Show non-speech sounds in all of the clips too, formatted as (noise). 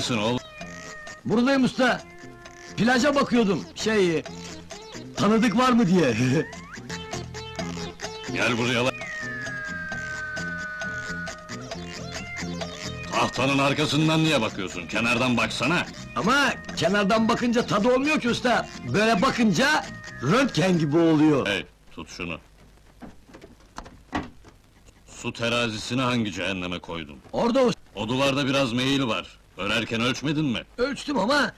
Neredesin oğlum? Buradayım usta! Plaja bakıyordum, şey... Tanıdık var mı diye. (laughs) Gel buraya lan! Tahtanın arkasından niye bakıyorsun? Kenardan baksana! Ama kenardan bakınca tadı olmuyor ki usta. Böyle bakınca röntgen gibi oluyor. Hey, tut şunu. Su terazisini hangi cehenneme koydun? Orada usta, O duvarda biraz meyil var. Örerken ölçmedin mi? ölçtüm ama...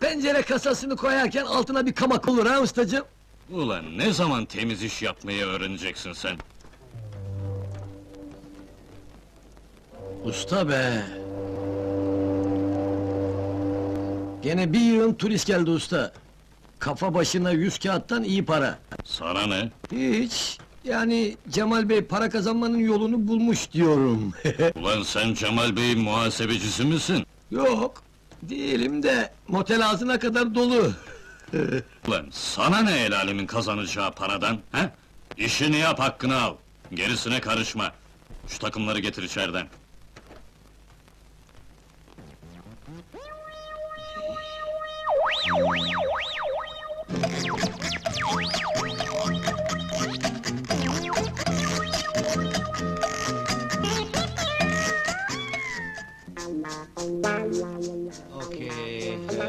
Pencere kasasını koyarken altına bir kamak olur ha ustacığım? Ulan ne zaman temiz iş yapmayı öğreneceksin sen? Usta be! Gene bir yığın turist geldi usta. Kafa başına yüz kağıttan iyi para. Sana ne? Hiç, yani Cemal Bey para kazanmanın yolunu bulmuş diyorum. (laughs) Ulan sen Cemal Bey'in muhasebecisi misin? Yok, değilim de motel ağzına kadar dolu. (laughs) Ulan sana ne el alemin kazanacağı paradan, he? İşini yap, hakkını al. Gerisine karışma. Şu takımları getir içeriden.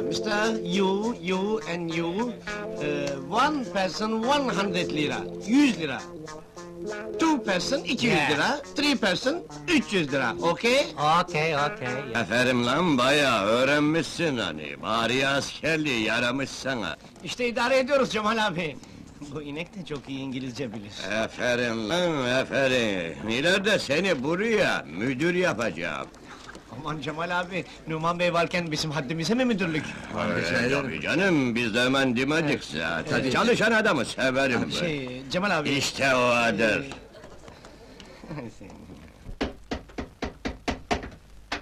Mr. You, you and you, uh, one person 100 lira, 100 lira. Two person 200 lira, three person 300 lira, okay? Okay, okay. Aferin lan bayağı öğrenmişsin hani. Bari askerliği yaramış sana. İşte idare ediyoruz Cemal abi. Bu inek de çok iyi İngilizce bilir. Aferin lan aferin. İleride seni buraya müdür yapacağım. Aman Cemal abi, Numan Bey varken bizim haddimize mi müdürlük? Öyle tabii canım, biz de hemen demedik zaten. Evet. Çalışan adamı severim ben. Şey, Cemal abi... İşte o adır.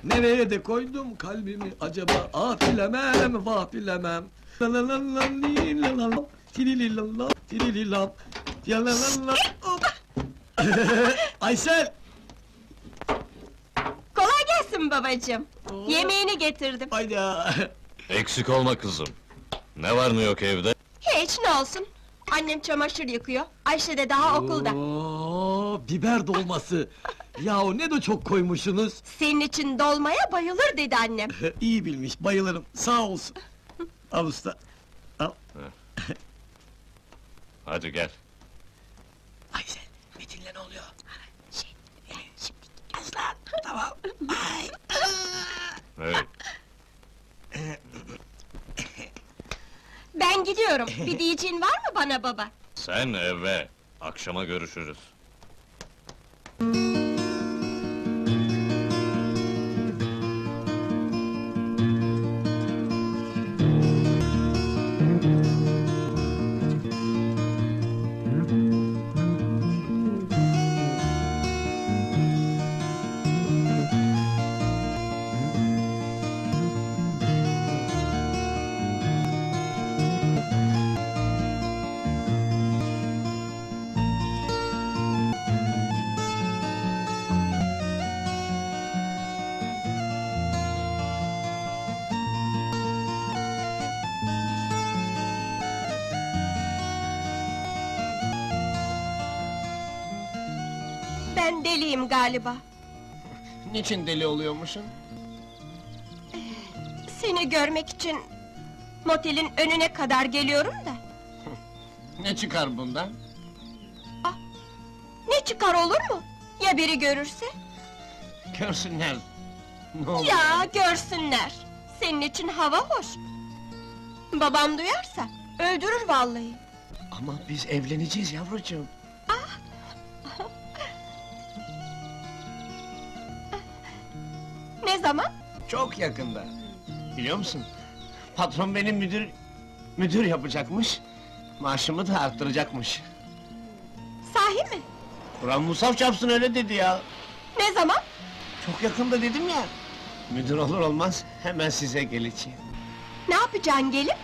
Nereye de koydum kalbimi acaba? Ah bilemem, vah bilemem. La la la la li la la la, tili la la, tili la, ya la la la, hop. Aysel! Kolay gelsin babacığım. Yemeğini getirdim. Hayda! Eksik olma kızım. Ne var ne yok evde? Hiç ne olsun. Annem çamaşır yıkıyor. Ayşe de daha okulda. Oo, biber dolması! Yahu ne de çok koymuşsunuz! Senin için dolmaya bayılır dedi annem. (laughs) İyi bilmiş, bayılırım, sağ olsun! Al usta! Al! Hadi gel. Aysel, Metin'le ne oluyor? Şey, şimdi... Aslan, tamam! Ay! Hey, Ben gidiyorum. Bir diyeceğin var mı bana baba? sen eve. Akşama görüşürüz. Deliyim galiba. Niçin deli oluyormuşsun? Seni görmek için motelin önüne kadar geliyorum da. (laughs) Ne çıkar bundan? Ne çıkar olur mu? Ya biri görürse? Görsünler. Ne olur. Ya görsünler. Senin için hava hoş. Babam duyarsa öldürür vallahi. Ama biz evleneceğiz yavrucuğum. Ne zaman? Çok yakında. Biliyor musun? Patron beni müdür... müdür yapacakmış. Maaşımı da arttıracakmış. Sahi mi? Kur'an Musaf çarpsın öyle dedi ya. Ne zaman? Çok yakında dedim ya. Müdür olur olmaz hemen size geleceğim. Ne yapacaksın gelip?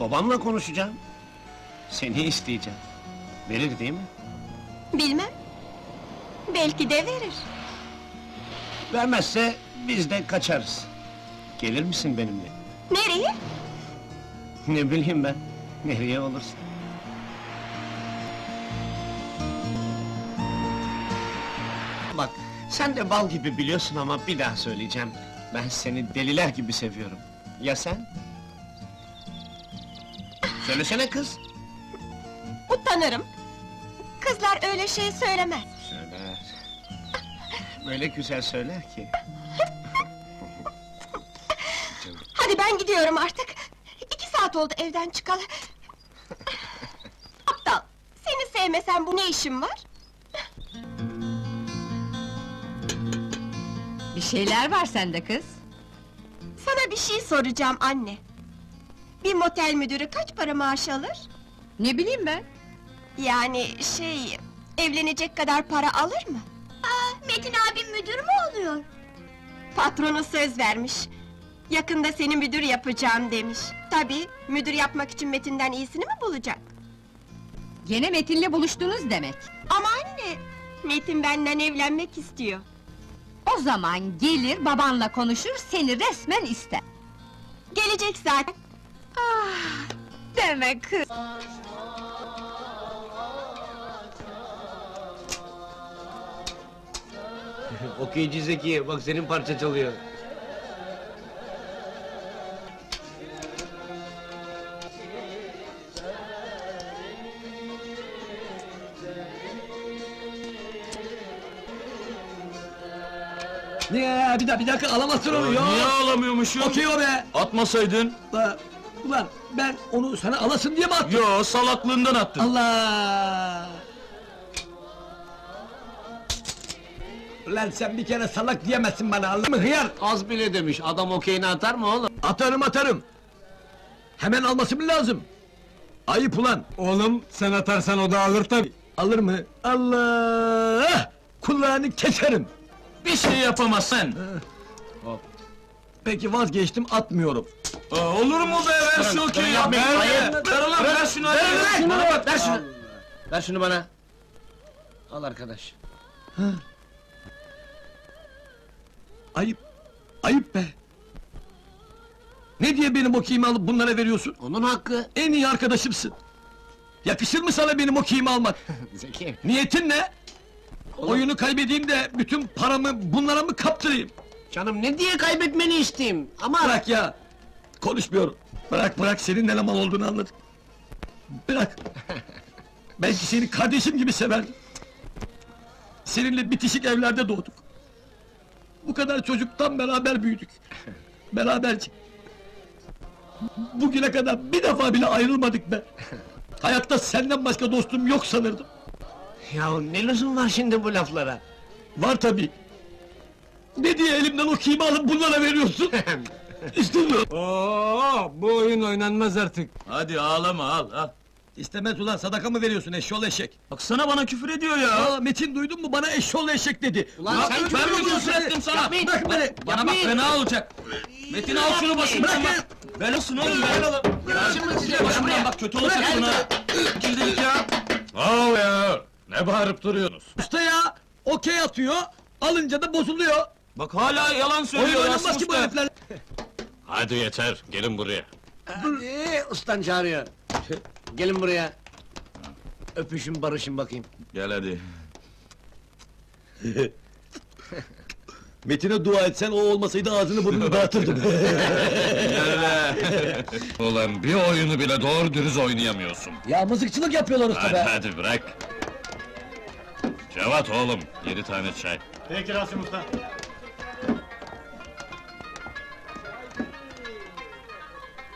Babamla konuşacağım. Seni isteyeceğim. Verir değil mi? Bilmem. Belki de verir. Vermezse biz de kaçarız. Gelir misin benimle? Nereye? Ne bileyim ben. Nereye olursa. Bak, sen de bal gibi biliyorsun ama bir daha söyleyeceğim. Ben seni deliler gibi seviyorum. Ya sen? Söylesene kız. Utanırım. Kızlar öyle şey söylemez. Söyler. Böyle güzel söyler ki. Hadi ben gidiyorum artık. İki saat oldu evden çıkalı. Aptal, seni sevmesem bu ne işim var? Bir şeyler var sende kız. Sana bir şey soracağım anne. Bir motel müdürü kaç para maaş alır? Ne bileyim ben? Yani şey, evlenecek kadar para alır mı? Aa, Metin abim müdür mü oluyor? Patronu söz vermiş. Yakında seni müdür yapacağım demiş. Tabii, müdür yapmak için Metin'den iyisini mi bulacak? Gene Metin'le buluştunuz demek. Ama anne, Metin benden evlenmek istiyor. O zaman gelir babanla konuşur seni resmen ister. Gelecek zaten. Ah, deme kız. (laughs) Okuyucu Zeki, bak senin parça çalıyor. Niye? Bir dakika, bir dakika alamazsın onu ya. Niye alamıyormuşum? Okey o be. Atmasaydın. Ulan, ulan ben onu sana alasın diye mi attım? Yo salaklığından attın. Allah! Ulan sen bir kere salak diyemezsin bana anladın mı hıyar? Az bile demiş, adam okeyini atar mı oğlum? Atarım atarım. Hemen alması mı lazım? Ayıp ulan. Oğlum sen atarsan o da alır tabi. Alır mı? Allah! Kulağını keserim. Bir şey yapamazsın. Peki vazgeçtim atmıyorum. Aa, olur mu be ver şu okeyi ya. Ver, Hayır. ver, ver ulan ver şunu hadi. Ver şunu, ver şunu! Ver şunu bana. Al arkadaş. Ayıp. Ayıp be. Ne diye benim okeyimi alıp bunlara veriyorsun? Onun hakkı. En iyi arkadaşımsın. Yakışır mı sana benim okeyimi almak? (laughs) Zeki. Niyetin ne? Oyunu kaybedeyim de bütün paramı bunlara mı kaptırayım? Canım ne diye kaybetmeni isteyeyim? Ama... Bırak ya! Konuşmuyorum. Bırak bırak senin ne mal olduğunu anladım. Bırak. (laughs) Belki seni kardeşim gibi severdim. Seninle bitişik evlerde doğduk. Bu kadar çocuktan beraber büyüdük. Beraberce. Bugüne kadar bir defa bile ayrılmadık be. Hayatta senden başka dostum yok sanırdım. Ya ne lüzum var şimdi bu laflara? Var tabii. Ne diye elimden o kıyımı alıp bunlara veriyorsun? (laughs) İstemiyorum. Oo, bu oyun oynanmaz artık. Hadi ağlama al al. İstemez ulan sadaka mı veriyorsun eşşoğlu eşek? Baksana bana küfür ediyor ya. Aa Metin duydun mu bana eşşoğlu eşek dedi. Ulan Ya, sen ben küfür mi ediyorsun? küfür ettim sana? Yapmayın. Bırak beni. Bana bak fena olacak. Metin al şunu başımdan bak. Ver olsun oğlum oğlum. Şimdi size Başımdan bak kötü olacaksın ha. Kirlilik ya. Al ya. Ne bağırıp duruyorsunuz? Usta ya okey atıyor alınca da bozuluyor. Bak hala yalan Oyun söylüyor oynanmaz Rasim ki bu Usta. herifler. Hadi yeter gelin buraya. Ee, ustan çağırıyor. Gelin buraya. Öpüşün barışın bakayım. Gel hadi. (laughs) Metin'e dua etsen o olmasaydı ağzını burnunu (laughs) dağıtırdım. (laughs) Ulan bir oyunu bile doğru dürüst oynayamıyorsun. ya mızıkçılık yapıyorlar usta Hadi be. hadi bırak. Cevat oğlum, yedi tane çay. Peki Rasim Usta.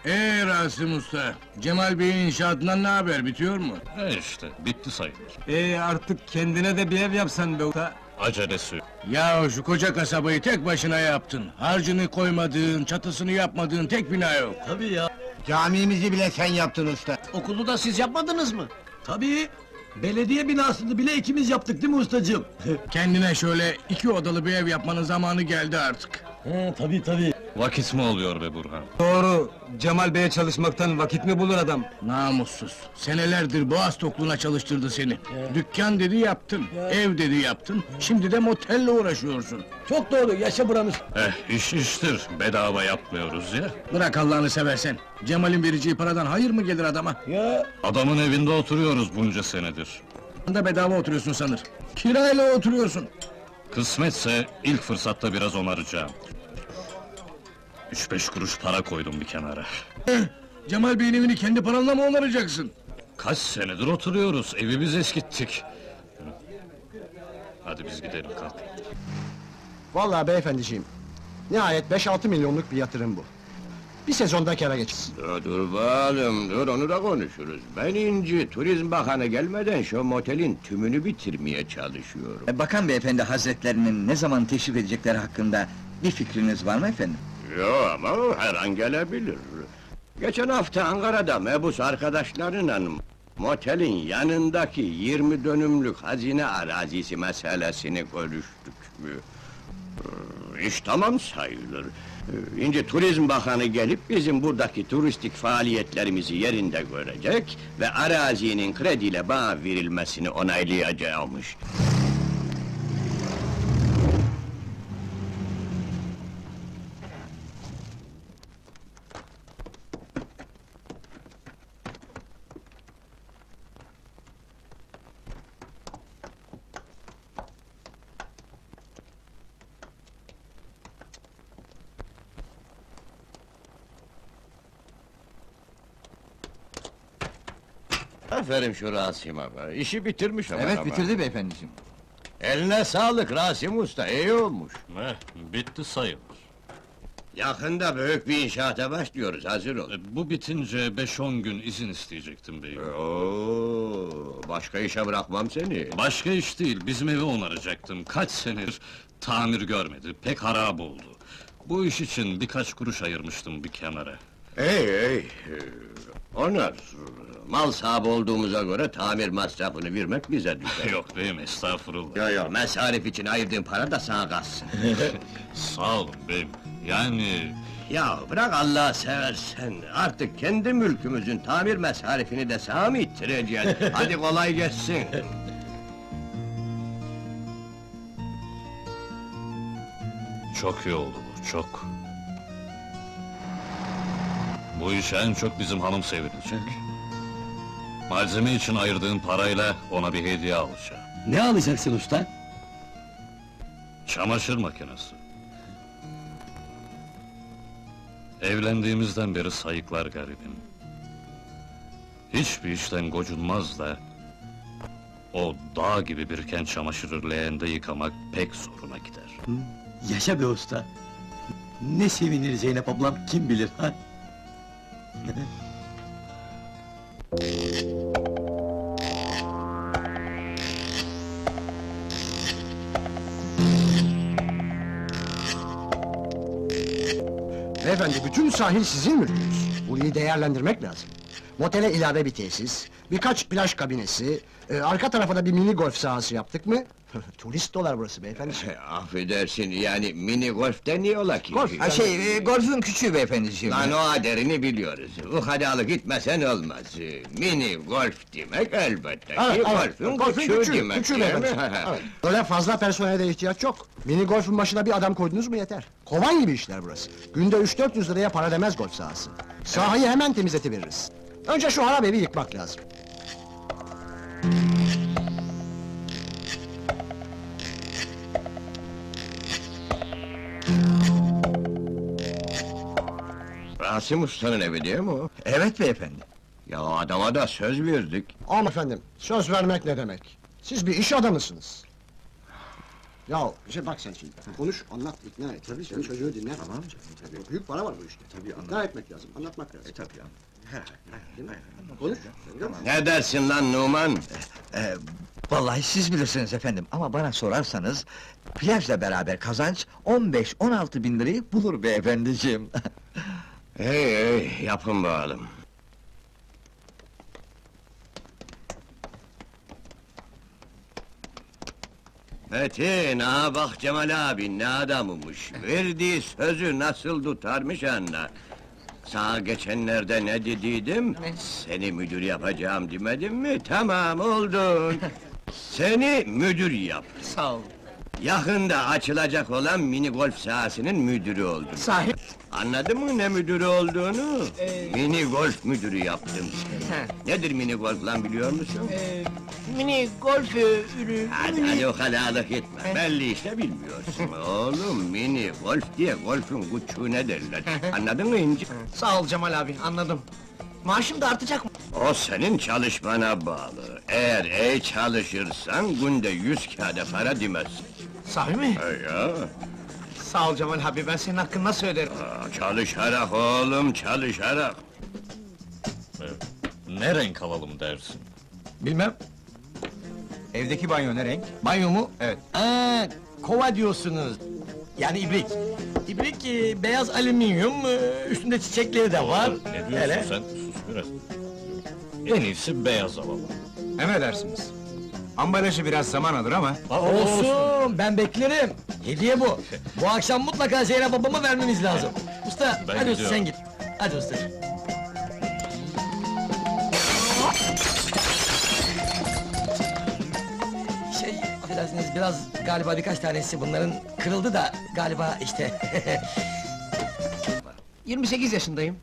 Ee Rasim Usta, Cemal Bey'in inşaatından ne haber, bitiyor mu? E işte, bitti sayılır. Ee artık kendine de bir ev yapsan be usta. Acelesi yok. Ya şu koca kasabayı tek başına yaptın. Harcını koymadığın, çatısını yapmadığın tek bina yok. Tabii ya. Camimizi bile sen yaptın usta. Okulu da siz yapmadınız mı? Tabii. Belediye binasını bile ikimiz yaptık değil mi ustacığım? (laughs) Kendine şöyle iki odalı bir ev yapmanın zamanı geldi artık. He tabii tabii. Vakit mi oluyor be Burhan? Doğru. Cemal Bey'e çalışmaktan vakit mi bulur adam? Namussuz. Senelerdir boğaz tokluğuna çalıştırdı seni. Dükkan dedi yaptın, ev dedi yaptın. Şimdi de motelle uğraşıyorsun. Çok doğru yaşa buramız. Eh, iş iştir, bedava yapmıyoruz ya. Bırak Allah'ını seversen. Cemal'in vereceği paradan hayır mı gelir adama? Ya Adamın evinde oturuyoruz bunca senedir. Da bedava oturuyorsun sanır. Kirayla oturuyorsun. Kısmetse ilk fırsatta biraz onaracağım. Üç beş kuruş para koydum bir kenara. Eh, Cemal Bey'in evini kendi paranla mı onaracaksın? Kaç senedir oturuyoruz, evi biz eskittik. Hadi biz gidelim kalk. Vallahi beyefendiciğim, nihayet 5-6 milyonluk bir yatırım bu. Bir sezonda kâra geçsin. Dur, dur bakalım, dur onu da konuşuruz. Ben inci, turizm bakanı gelmeden şu motelin tümünü bitirmeye çalışıyorum. E, Bakan beyefendi hazretlerinin ne zaman teşrif edecekleri hakkında bir fikriniz var mı efendim? Yo ama her an gelebilir. Geçen hafta Ankara'da mebus arkadaşlarıyla motelin yanındaki 20 dönümlük hazine arazisi meselesini görüştük. Ee, İş tamam sayılır. Ee, İnce Turizm Bakanı gelip bizim buradaki turistik faaliyetlerimizi yerinde görecek ve arazinin krediyle bana verilmesini onaylayacakmış. Aferin şu Rasim abi, işi bitirmiş ama Evet bitirdi beyefendiciğim. Eline sağlık Rasim Usta, iyi olmuş. Eh, bitti sayılır. Yakında büyük bir inşaata başlıyoruz, hazır ol. E, bu bitince beş on gün izin isteyecektim beyim. Oo, başka işe bırakmam seni. Başka iş değil, bizim evi onaracaktım. Kaç senedir tamir görmedi, pek harap oldu. Bu iş için birkaç kuruş ayırmıştım bir kenara. Ey ey, onar. Mal sahibi olduğumuza göre tamir masrafını vermek bize düşer. (laughs) Yok beyim, estağfurullah. Yo yo, mesarif için ayırdığın para da sana kalsın. (laughs) Sağ olun beyim. Yani ya bırak Allah seversen, artık kendi mülkümüzün tamir mesarifini de sana mı ittireceğiz? (laughs) Hadi kolay gelsin. çok iyi oldu bu, çok. Bu iş en çok bizim hanım sevinecek. Malzeme için ayırdığım parayla ona bir hediye alacağım. ne alacaksın usta? Çamaşır makinesi. Evlendiğimizden beri sayıklar garibim. Hiçbir işten gocunmaz da... ...o dağ gibi biriken çamaşırı leğende yıkamak pek zoruna gider. Yaşa be usta. Ne sevinir Zeynep ablam kim bilir ha? (laughs) Beyefendi, bütün sahil sizin mülkünüz. Burayı değerlendirmek lazım. Motele ilave bir tesis, birkaç plaj kabinesi, e, arka tarafa da bir mini golf sahası yaptık mı? (laughs) Turist dolar burası beyefendi. Affedersin, yani mini golf deniyorlar ki. Golf, Ha şey, e, golfün küçüğü beyefendiciğim. Lan o aderini biliyoruz. Bu hadalı gitmesen olmaz. Mini golf demek elbette ki Evet, evet, golfün, golfün küçüğü, küçüğü, demek. küçüğü değil mi? beyefendi. (laughs) Evet. Öyle fazla personele de ihtiyaç yok. Mini golfün başına bir adam koydunuz mu yeter. Kovan gibi işler burası. Günde 3-400 liraya para demez golf sahası. Sahayı hemen temizletiveririz. Önce şu harap evi yıkmak lazım. Rasim Usta'nın evi değil mi o? Evet beyefendi. Ya adama da söz verdik. Ama efendim, söz vermek ne demek? Siz bir iş adamısınız. Ya, şey bak sen şimdi, konuş, anlat, ikna et. Tabii sen çocuğu dinle. Tamam canım, Büyük para var bu işte. Tabii İkna etmek lazım, anlatmak lazım. tabii Değil mi? Konuş? Ne dersin lan Numan? E, vallahi siz bilirsiniz efendim ama bana sorarsanız... ...plajla beraber kazanç 15-16 bin lirayı bulur beyefendiciğim. (laughs) Hey hey, yapın bakalım. Metin, ha bak Cemal abi ne adamımış. Verdiği sözü nasıl tutarmış anla. Sana geçenlerde ne dediydim? Seni müdür yapacağım demedim mi? Tamam oldun. (laughs) Seni müdür yap. Sağ ol. Yakında açılacak olan mini golf sahasının müdürü oldun. Sahip. Anladın mı ne müdürü olduğunu? Mini golf müdürü yaptım seni. Nedir mini golf lan biliyor musun? Ee, mini golf e, ürü... Hadi hadi o kalalık etme. Belli işte bilmiyorsun. (laughs) Oğlum mini golf diye golfün kuçuğu ne derler. Anladın mı inci? Sağ ol Cemal abi, anladım. Maaşım da artacak mı? O senin çalışmana bağlı. Eğer iyi çalışırsan günde yüz kağıda para demezsin. Sahi mi? He ya. Sağ ol Cemal abi, ben senin hakkını nasıl öderim? Aa, Çalışarak oğlum çalışarak. Ne renk alalım dersin? Bilmem. Evdeki banyo ne renk? Banyo mu? Evet. Aa, kova diyorsunuz. Yani ibrik. İbrik e, beyaz alüminyum, e, üstünde çiçekleri de var. Ne diyorsun Hele. sen? Sus biraz. En iyisi beyaz alalım. Emredersiniz. Ambalajı biraz zaman alır ama... Olsun, ben beklerim. Hediye bu. Bu akşam mutlaka Zeynep babama vermemiz lazım. Usta, Ben hadi usta gidiyorum. sen git. Hadi usta. Şey, affedersiniz biraz galiba birkaç tanesi bunların kırıldı da galiba işte. (laughs) 28 yaşındayım.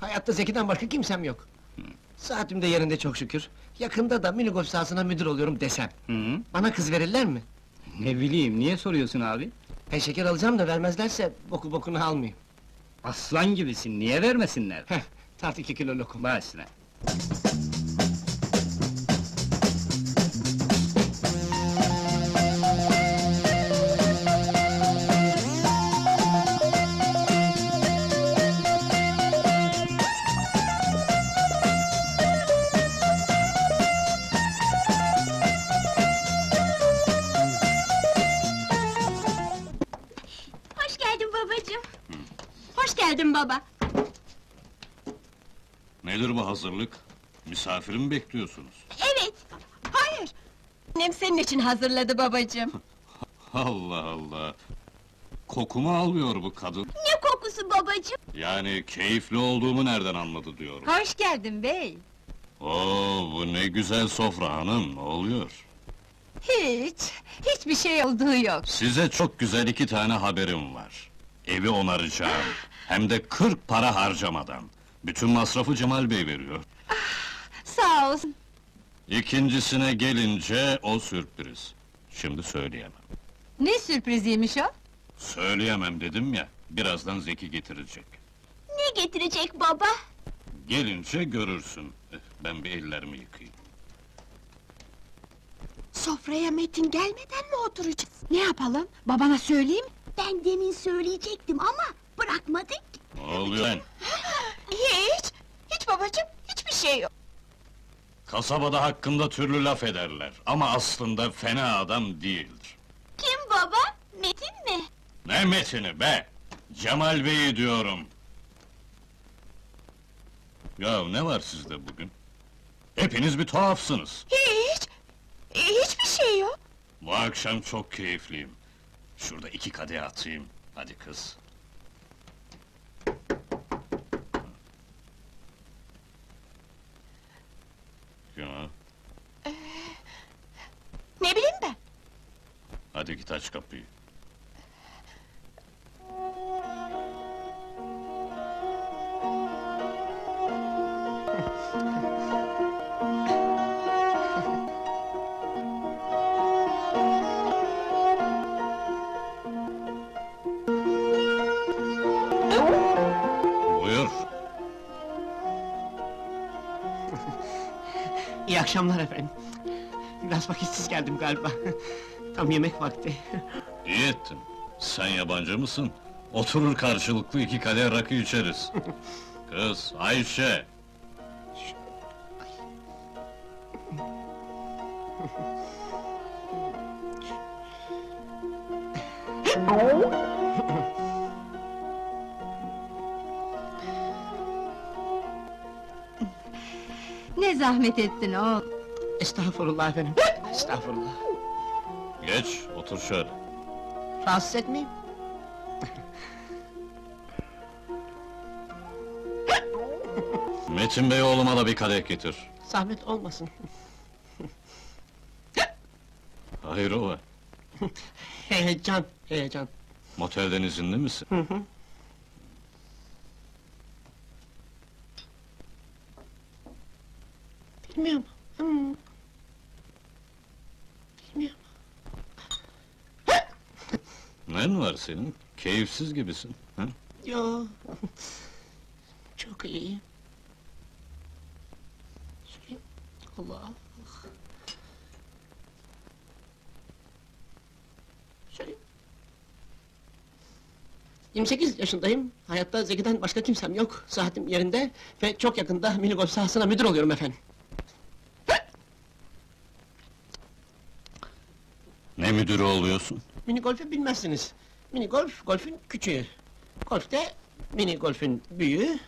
Hayatta Zeki'den başka kimsem yok. Saatim de yerinde çok şükür. Yakında da mini golf sahasına müdür oluyorum desem. Bana kız verirler mi? Ne bileyim, niye soruyorsun abi? Ben şeker alacağım da vermezlerse boku bokunu almayayım. Aslan gibisin, niye vermesinler? Heh, tart iki kilo lokum. Başla. Baba. Nedir bu hazırlık? Misafiri mi bekliyorsunuz? Evet. Hayır. Annem senin için hazırladı babacığım. (laughs) Allah Allah! Kokumu alıyor bu kadın. Ne kokusu babacığım? Yani keyifli olduğumu nereden anladı diyorum. Hoş geldin bey. Oo, bu ne güzel sofra hanım, ne oluyor? Hiç, hiçbir şey olduğu yok. Size çok güzel iki tane haberim var. Evi onaracağım, (gasps) (gasps) hem de kırk para harcamadan. Bütün masrafı Cemal Bey veriyor. Sağ olsun. İkincisine gelince o sürpriz. Şimdi söyleyemem. Ne sürpriziymiş o? Söyleyemem dedim ya, birazdan Zeki getirecek. Ne getirecek baba? Gelince görürsün. Eh, Ben bir ellerimi yıkayayım. Sofraya Metin gelmeden mi oturacağız? Ne yapalım? Babana söyleyeyim. Ben demin söyleyecektim ama bırakmadık. Ne oluyor lan? Hiç, hiç babacığım, hiçbir şey yok. Kasabada hakkında türlü laf ederler ama aslında fena adam değildir. Kim baba? Metin mi? Ne metini be! Cemal Bey'i diyorum. Ya ne var sizde bugün? Hepiniz bir tuhafsınız. Hiç, hiçbir şey yok. Bu akşam çok keyifliyim. Şurada iki kadeh atayım. Hadi kız. Ya, Ne bileyim ben? hadi git aç kapıyı. Akşamlar efendim. Biraz vakitsiz geldim galiba. Tam yemek vakti. İyi ettin. Sen yabancı mısın? Oturur karşılıklı iki kadeh rakı içeriz. (laughs) Kız, Ayşe! Ne zahmet ettin oğlum. Estağfurullah efendim. Estağfurullah. Geç, otur şöyle. Rahatsız etmeyeyim. Metin Bey oğluma da bir kadeh getir. Zahmet olmasın. Hayrola, Heyecan, heyecan. motelden izinli misin? Hı hı. Bilmiyorum. Hmm. Bilmiyorum. Nen var senin? Keyifsiz gibisin. Ha? Yo. Çok iyi. Şey, Allah. Şey. 28 yaşındayım. Hayatta Zeki'den başka kimsem yok. Saatim yerinde ve çok yakında mini golf sahasına müdür oluyorum efendim. Ne müdürü oluyorsun? Mini golfü bilmezsiniz. Mini golf, golfün küçüğü. Golfte mini golfün büyüğü.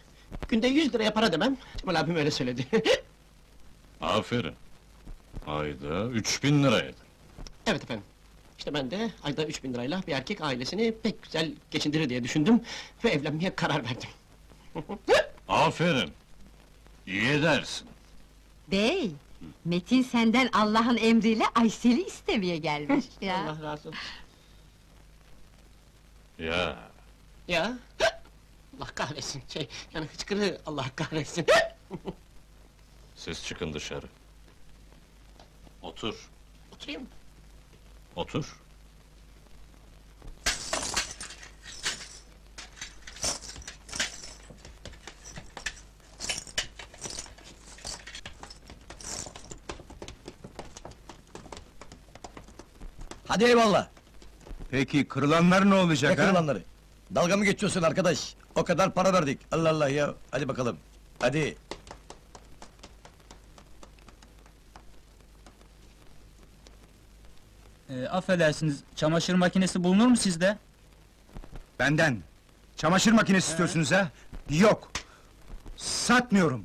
Günde 100 liraya para demem. Cemal abim öyle söyledi. (laughs) Aferin. Ayda 3000 liraydı. evet efendim. İşte ben de ayda 3000 lirayla bir erkek ailesini pek güzel geçindirir diye düşündüm ve evlenmeye karar verdim. (laughs) Aferin. İyi edersin. Bey, Metin senden Allah'ın emriyle Aysel'i istemeye gelmiş (laughs) ya. Allah razı olsun. Ya, Ya. Allah kahretsin. Şey, yani hıçkırığı Allah kahretsin. siz çıkın dışarı. Otur, Oturayım mı? otur. Hadi eyvallah. Peki kırılanlar ne olacak Ne kırılanları? Dalga mı geçiyorsun arkadaş? O kadar para verdik. Allah Allah ya. Hadi bakalım. Hadi. Ee, affedersiniz, çamaşır makinesi bulunur mu sizde? Benden. Çamaşır makinesi istiyorsunuz ha? Yok. Satmıyorum.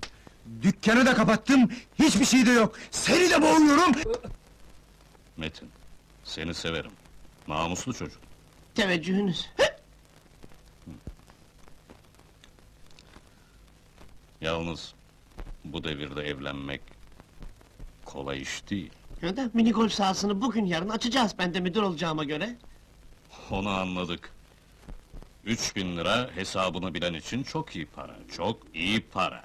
Dükkanı da kapattım, hiçbir şey de yok. Seni de boğuyorum. Metin, seni severim. Namuslu çocuk. Teveccühünüz. Yalnız bu devirde evlenmek kolay iş değil. Ya da mini golf sahasını bugün yarın açacağız ben de müdür olacağıma göre. Onu anladık. 3000 lira hesabını bilen için çok iyi para, çok iyi para.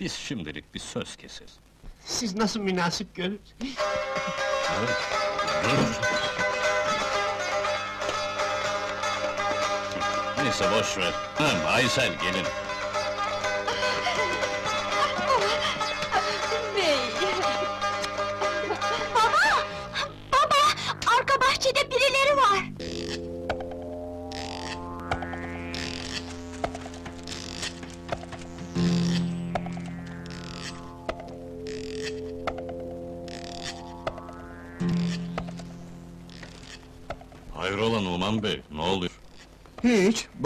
Biz şimdilik bir söz keseriz. Siz nasıl münasip görür? Evet. Neyse boş ver. Ha, Aysel gelin.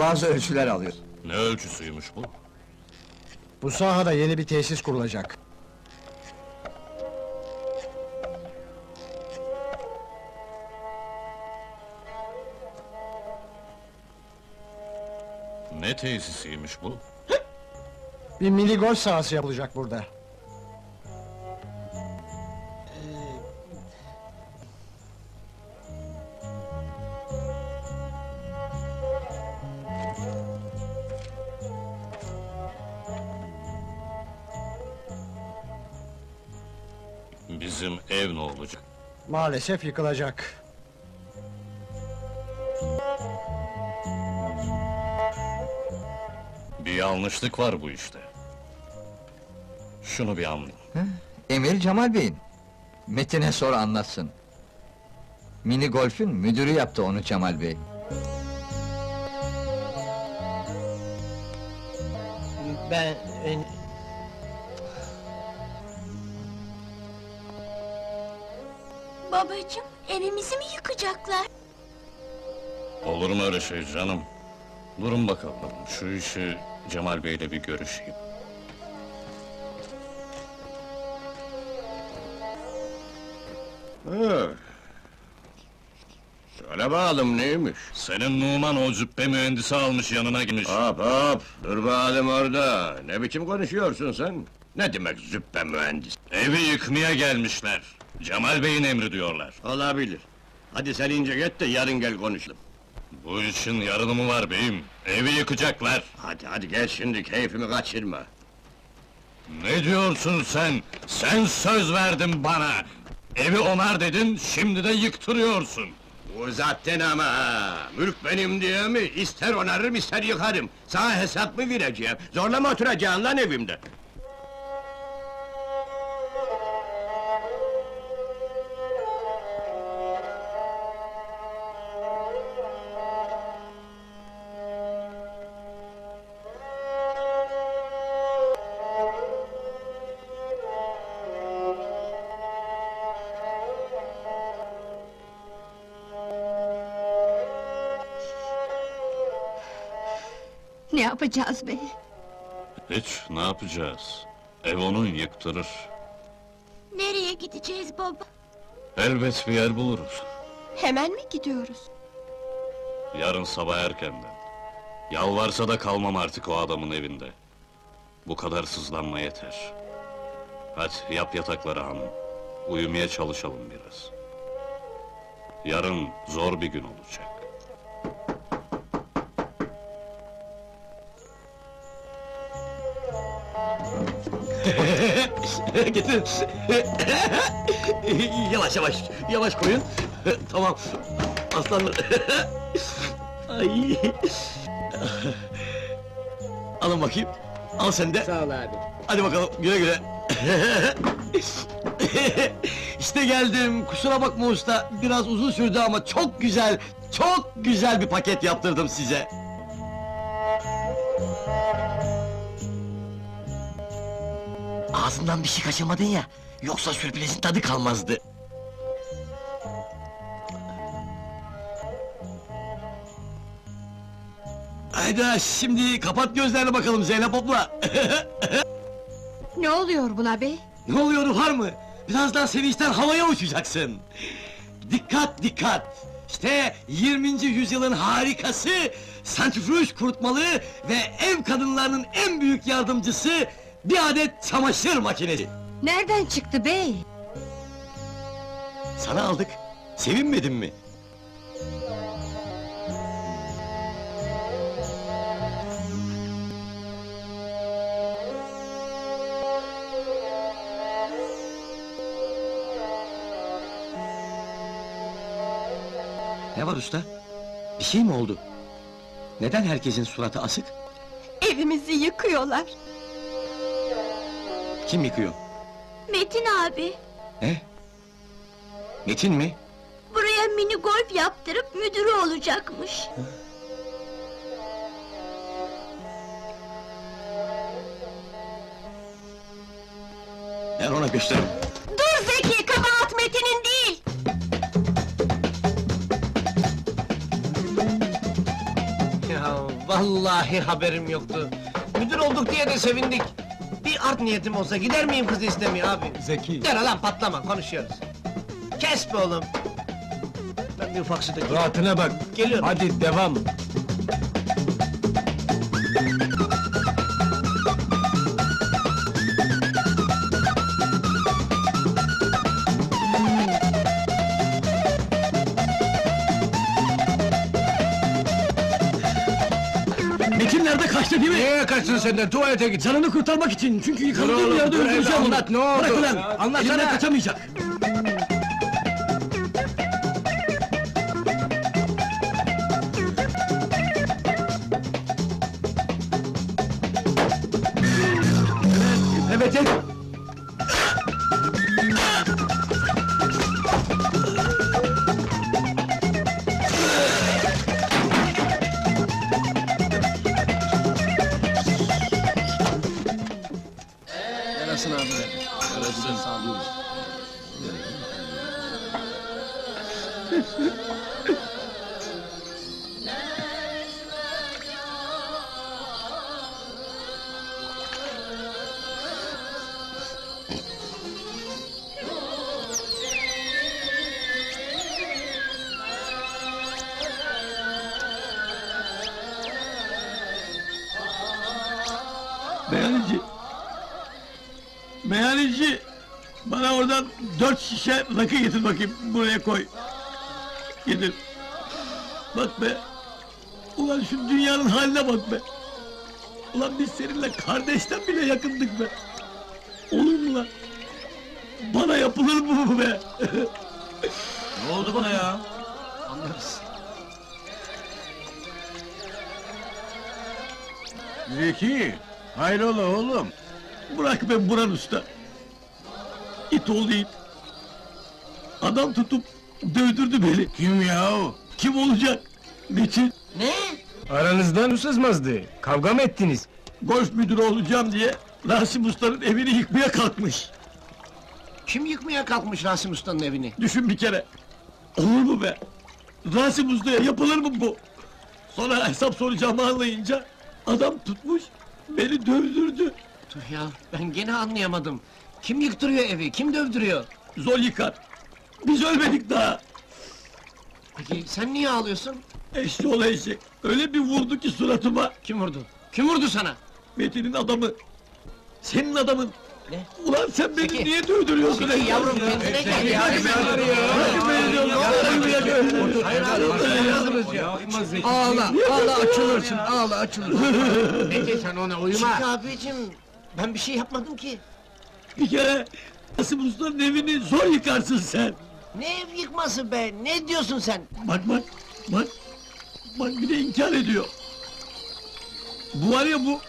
Bazı ölçüler alıyor. Ne ölçüsüymüş bu? Bu sahada yeni bir tesis kurulacak. Ne tesisiymiş bu? Bir mini golf sahası yapılacak burada. Maalesef yıkılacak. Bir yanlışlık var bu işte. Şunu bir anlayın. Emir Cemal Bey'in. Metin'e sor anlatsın. Mini golfün müdürü yaptı onu Cemal Bey. Ben... evimizi mi yıkacaklar? Olur mu öyle şey canım? Durun bakalım, şu işi Cemal Bey'le bir görüşeyim. Hı. Söyle bakalım neymiş? Senin Numan o cübbe mühendisi almış yanına girmiş. Hop hop, dur bakalım orada. Ne biçim konuşuyorsun sen? Ne demek züppe mühendis? Evi yıkmaya gelmişler. Cemal Bey'in emri diyorlar. Olabilir. Hadi sen ince git de yarın gel konuşalım. Bu işin yarını mı var beyim? Evi yıkacaklar. Hadi hadi gel şimdi keyfimi kaçırma. Ne diyorsun sen? Sen söz verdin bana! Evi onar dedin, şimdi de yıktırıyorsun! Uzattın ama ha! Mülk benim diye mi? İster onarırım ister yıkarım. Sana hesap mı vereceğim? Zorla mı oturacaksın lan evimde? Yapacağız bey? Hiç, ne yapacağız? Ev onun yıktırır. Nereye gideceğiz baba? Elbet bir yer buluruz. Hemen mi gidiyoruz? Yarın sabah erkenden. Yalvarsa da kalmam artık o adamın evinde. Bu kadar sızlanma yeter. Hadi yap yatakları hanım. Uyumaya çalışalım biraz. Yarın zor bir gün olacak. (laughs) Getir. (laughs) yavaş yavaş, yavaş koyun. (laughs) tamam. Aslanlar. Ay. Alın bakayım. Al sen de. Sağ ol abi. Hadi bakalım güle güle. işte geldim. Kusura bakma usta. Biraz uzun sürdü ama çok güzel, çok güzel bir paket yaptırdım size. Ağzından bir şey kaçırmadın ya. Yoksa sürprizin tadı kalmazdı. Hayda şimdi kapat gözlerini bakalım Zeynep abla. Ne oluyor buna bey? Ne oluyor var mı? Birazdan sevinçten havaya uçacaksın. Dikkat dikkat! İşte 20. yüzyılın harikası, santrifüj kurutmalı ve ev kadınlarının en büyük yardımcısı bir adet çamaşır makinesi. Nereden çıktı bey? Sana aldık. Sevinmedin mi? Ne var usta? Bir şey mi oldu? Neden herkesin suratı asık? Evimizi yıkıyorlar. Kim yıkıyor? Metin abi, Ne? Metin mi? buraya mini golf yaptırıp müdürü olacakmış. Ben ona gösteririm. Dur Zeki, kabahat Metin'in değil! Ya vallahi haberim yoktu. Müdür olduk diye de sevindik. Bir art niyetim olsa gider miyim kız istemeye abi? Zeki. Gel lan patlama konuşuyoruz. Kes be oğlum. Ben bir ufak su dökeyim. Rahatına bak. Geliyorum. Hadi devam. Kaçtı değil mi? Niye kaçsın senden? Tuvalete git. Canını kurtarmak için çünkü yıkandığım yerde öldüreceğim onu. anlat, ne oldu? Bırak ulan! Anlatsana! Elimden kaçamayacak. Rakı getir bakayım. Buraya koy. Getir. Bak be. Ulan şu dünyanın haline bak be. Ulan biz seninle kardeşten bile yakındık be. Olur mu lan? Bana yapılır mı bu be? Ne oldu buna ya? Zeki, hayrola oğlum? Bırak ben Buran Usta. İt oğlu it. Adam tutup dövdürdü beni. Kim yahu? Kim olacak? Metin. Ne? Aranızdan sızmazdı. Kavga mı ettiniz? Golf müdürü olacağım diye Rasim Usta'nın evini yıkmaya kalkmış. Kim yıkmaya kalkmış Rasim Usta'nın evini? Düşün bir kere. Olur mu be? Rasim Usta'ya yapılır mı bu? Sonra hesap soracağımı anlayınca adam tutmuş beni dövdürdü. Dur ya, ben gene anlayamadım. Kim yıktırıyor evi, kim dövdürüyor? Zor yıkar. Biz ölmedik daha. Peki sen niye ağlıyorsun? Eşşoğlu eşek. Öyle bir vurdu ki suratıma. Kim vurdu? Kim vurdu sana? Metin'in adamı. Senin adamın. Ne? Ulan sen beni Peki. niye dövdürüyorsun? Peki yavrum, ya? kendine gel ya. Bırakın beni. Diyorum. Bırakın beni. Hayır abi, Ağla, ağla açılırsın, ağla açılırsın. Peki sen ona uyuma. Çık abicim, ben bir şey yapmadım ki. Bir kere Rasim Usta'nın evini zor yıkarsın sen. Ne ev yıkması be, ne diyorsun sen? Bak bak, bak. Bak bir de inkar ediyor. Bu var ya bu,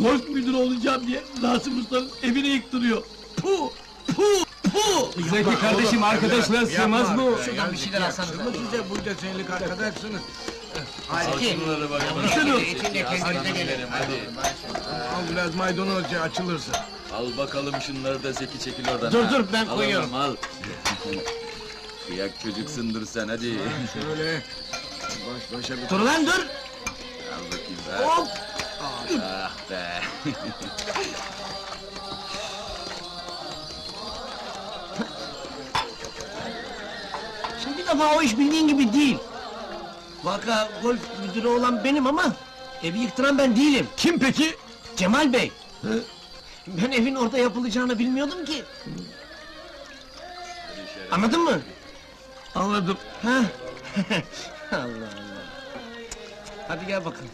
golf müdürü olacağım diye Rasim Usta'nın evini yıktırıyor. Puh, puh, puh! Zeki kardeşim arkadaşlar sığmaz bu. Şuradan bir şeyler alsanız. Size bunca senelik arkadaşsınız. Peki. Şunu. İçinde kendinize gelin. Al biraz maydanozca açılırsın. Al bakalım şunları da Zeki çekil oradan. Dur ha. dur, ben Al koyuyorum. al. (laughs) Kıyak çocuksundur sen hadi. Şöyle. Baş başa bir... Dur lan dur! Al bakayım be. Hop! Ah be. (laughs) Şimdi bir defa o iş bildiğin gibi değil. Vaka golf müdürü olan benim ama evi yıktıran ben değilim. Kim peki? Cemal Bey. Ben evin orada yapılacağını bilmiyordum ki. Anladın mı? Anladım. Ha? (laughs) Allah Allah. Hadi gel bakalım.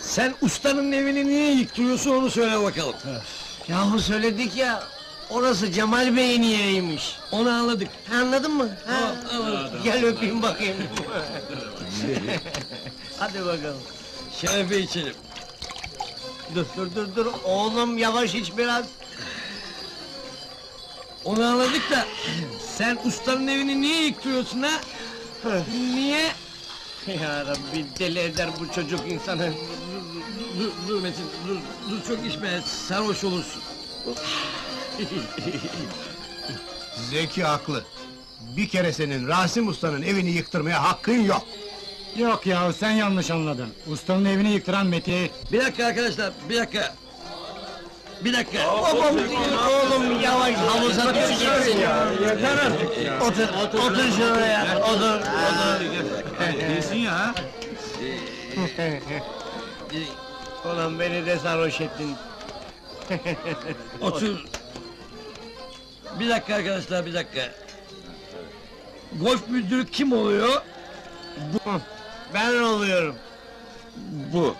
Sen ustanın evini niye yıktırıyorsun onu söyle bakalım. Yahu söyledik ya, orası Cemal Bey'in yeriymiş. Onu anladık. Anladın mı? Ha, Gel öpeyim bakayım. (laughs) Hadi bakalım. Şerefe içelim. Dur dur dur dur, oğlum yavaş iç biraz. Onu anladık da sen ustanın evini niye yıktırıyorsun ha? niye? Ya Rabbi deli eder bu çocuk insanı. Dur, dur Metin, dur, dur çok içme, sarhoş olursun. Zeki haklı. Bir kere senin Rasim Usta'nın evini yıktırmaya hakkın yok. Yok ya sen yanlış anladın. Ustanın evini yıktıran Meti. Bir dakika arkadaşlar, bir dakika. Bir dakika. Babam oğlum yavaş havuza düşeceksin. Otur, otur, otur şuraya, otur, otur. İyisin ya. (laughs) Ulan beni de sarhoş ettin. (laughs) Otur. Bir dakika arkadaşlar, bir dakika. Golf müdürü kim oluyor? Ben oluyorum. Bu.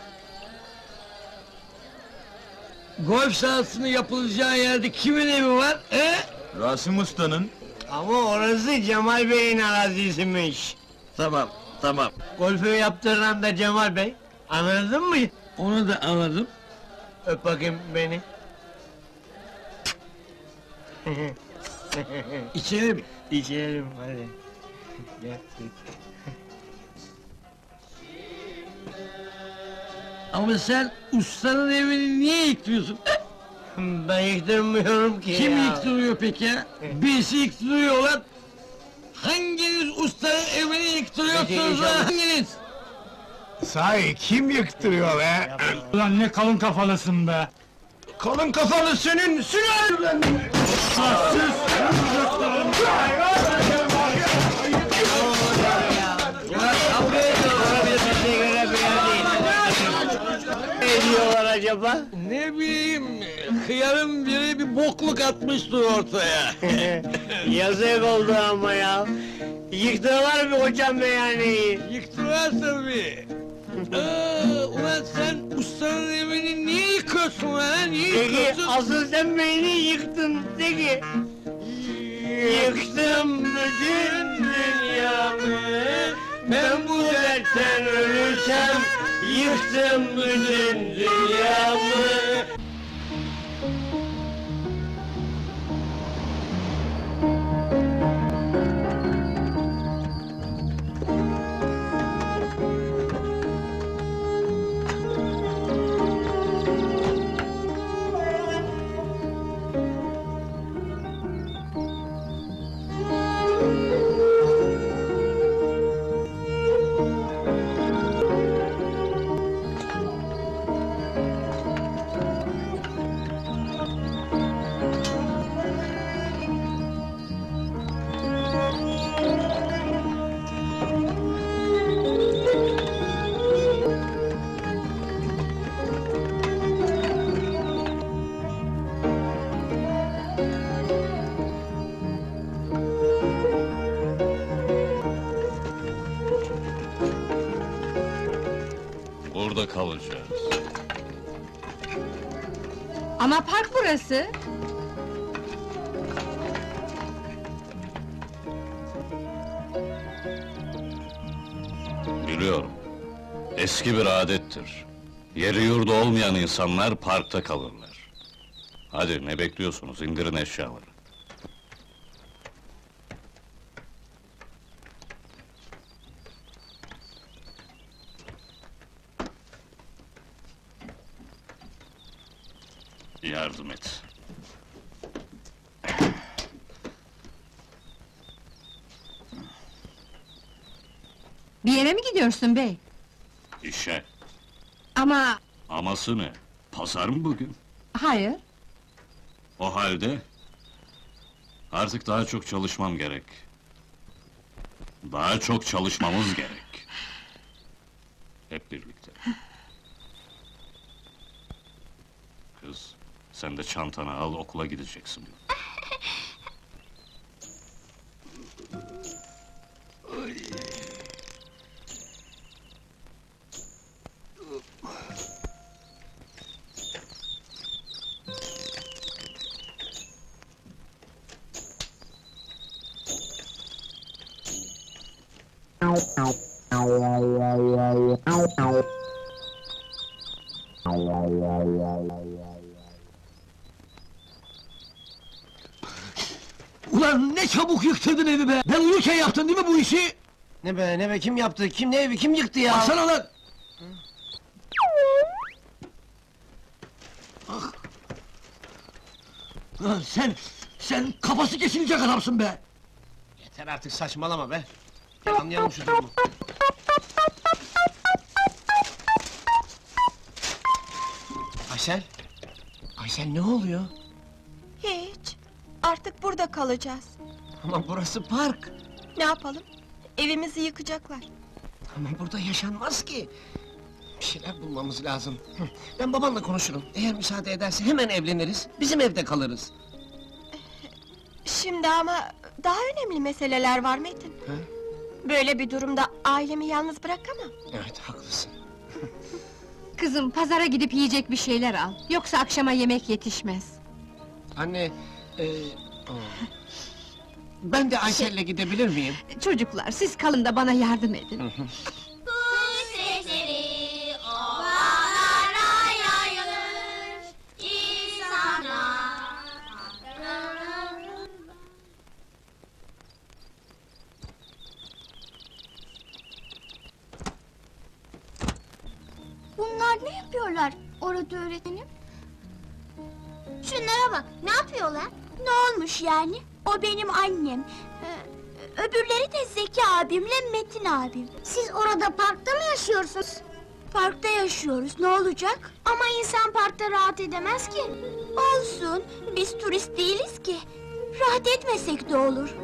Golf sahasının yapılacağı yerde kimin evi var? He? Rasim Usta'nın. Ama orası Cemal Bey'in arazisiymiş. Tamam, tamam. Golfü yaptıran da Cemal Bey. Anladın mı? Onu da anladım. Öp bakayım beni. İçelim. İçelim hadi. Gel. Ama sen ustanın evini niye yıktırıyorsun? (laughs) Ben yıktırmıyorum ki Kim ya. yıktırıyor peki? Birisi yıktırıyor lan. Hanginiz ustanın evini yıktırıyorsunuz lan? Hanginiz? Sahi kim yıktırıyor be? Ulan ne kalın kafalısın be. Kalın kafalı senin sülalenden! acaba? Ne bileyim, hıyarın biri bir bokluk atmıştır ortaya. (laughs) Yazık oldu ama ya. Yıktılar mı hocam meyhaneyi? Yıktılar tabii. Aa, ulan sen ustanın evini niye yıkıyorsun lan? Niye Peki yıkıyorsun? asıl sen beni yıktın peki. Yıktım bütün dünyamı. Ben bu dertten ölürsem yıktım bütün dünyamı. Burada kalacağız. Ama park burası. Biliyorum. Eski bir adettir. Yeri yurdu olmayan insanlar parkta kalırlar. Hadi ne bekliyorsunuz? İndirin eşyaları. Yardım et. Bir yere mi gidiyorsun bey? İşe. Ama Aması ne? Pazar mı bugün? hayır. O halde... Artık daha çok çalışmam gerek. Daha çok çalışmamız gerek. Hep birlikte. Kız, sen de çantanı al, okula gideceksin. Yıktırdın evi be! Ben uyurken yaptın değil mi bu işi? Ne be ne be kim yaptı? Kim ne evi kim yıktı ya? Baksana lan! Ah! Lan sen, sen kafası kesilecek adamsın be! Yeter artık saçmalama be. Anlayalım şu durumu. Aysel. Aysel ne oluyor? Hiç. Artık burada kalacağız. Ama burası park. Ne yapalım? Evimizi yıkacaklar. Ama burada yaşanmaz ki. Bir şeyler bulmamız lazım. Ben babanla konuşurum. Eğer müsaade ederse hemen evleniriz. Bizim evde kalırız. Şimdi ama daha önemli meseleler var Metin. Böyle bir durumda ailemi yalnız bırakamam. Evet haklısın. (laughs) Kızım pazara gidip yiyecek bir şeyler al. Yoksa akşama yemek yetişmez. Anne, e, o. ben de Aysel'le gidebilir miyim? Çocuklar siz kalın da bana yardım edin. Sesleri ovalara yayılır insanlar. Bunlar ne yapıyorlar orada öğretmenim? Şunlara bak, ne yapıyorlar? Ne olmuş yani? O benim annem. Ee, öbürleri de Zeki abimle Metin abim. Siz orada parkta mı yaşıyorsunuz? Parkta yaşıyoruz, ne olacak? Ama insan parkta rahat edemez ki. Olsun, biz turist değiliz ki. Rahat etmesek de olur.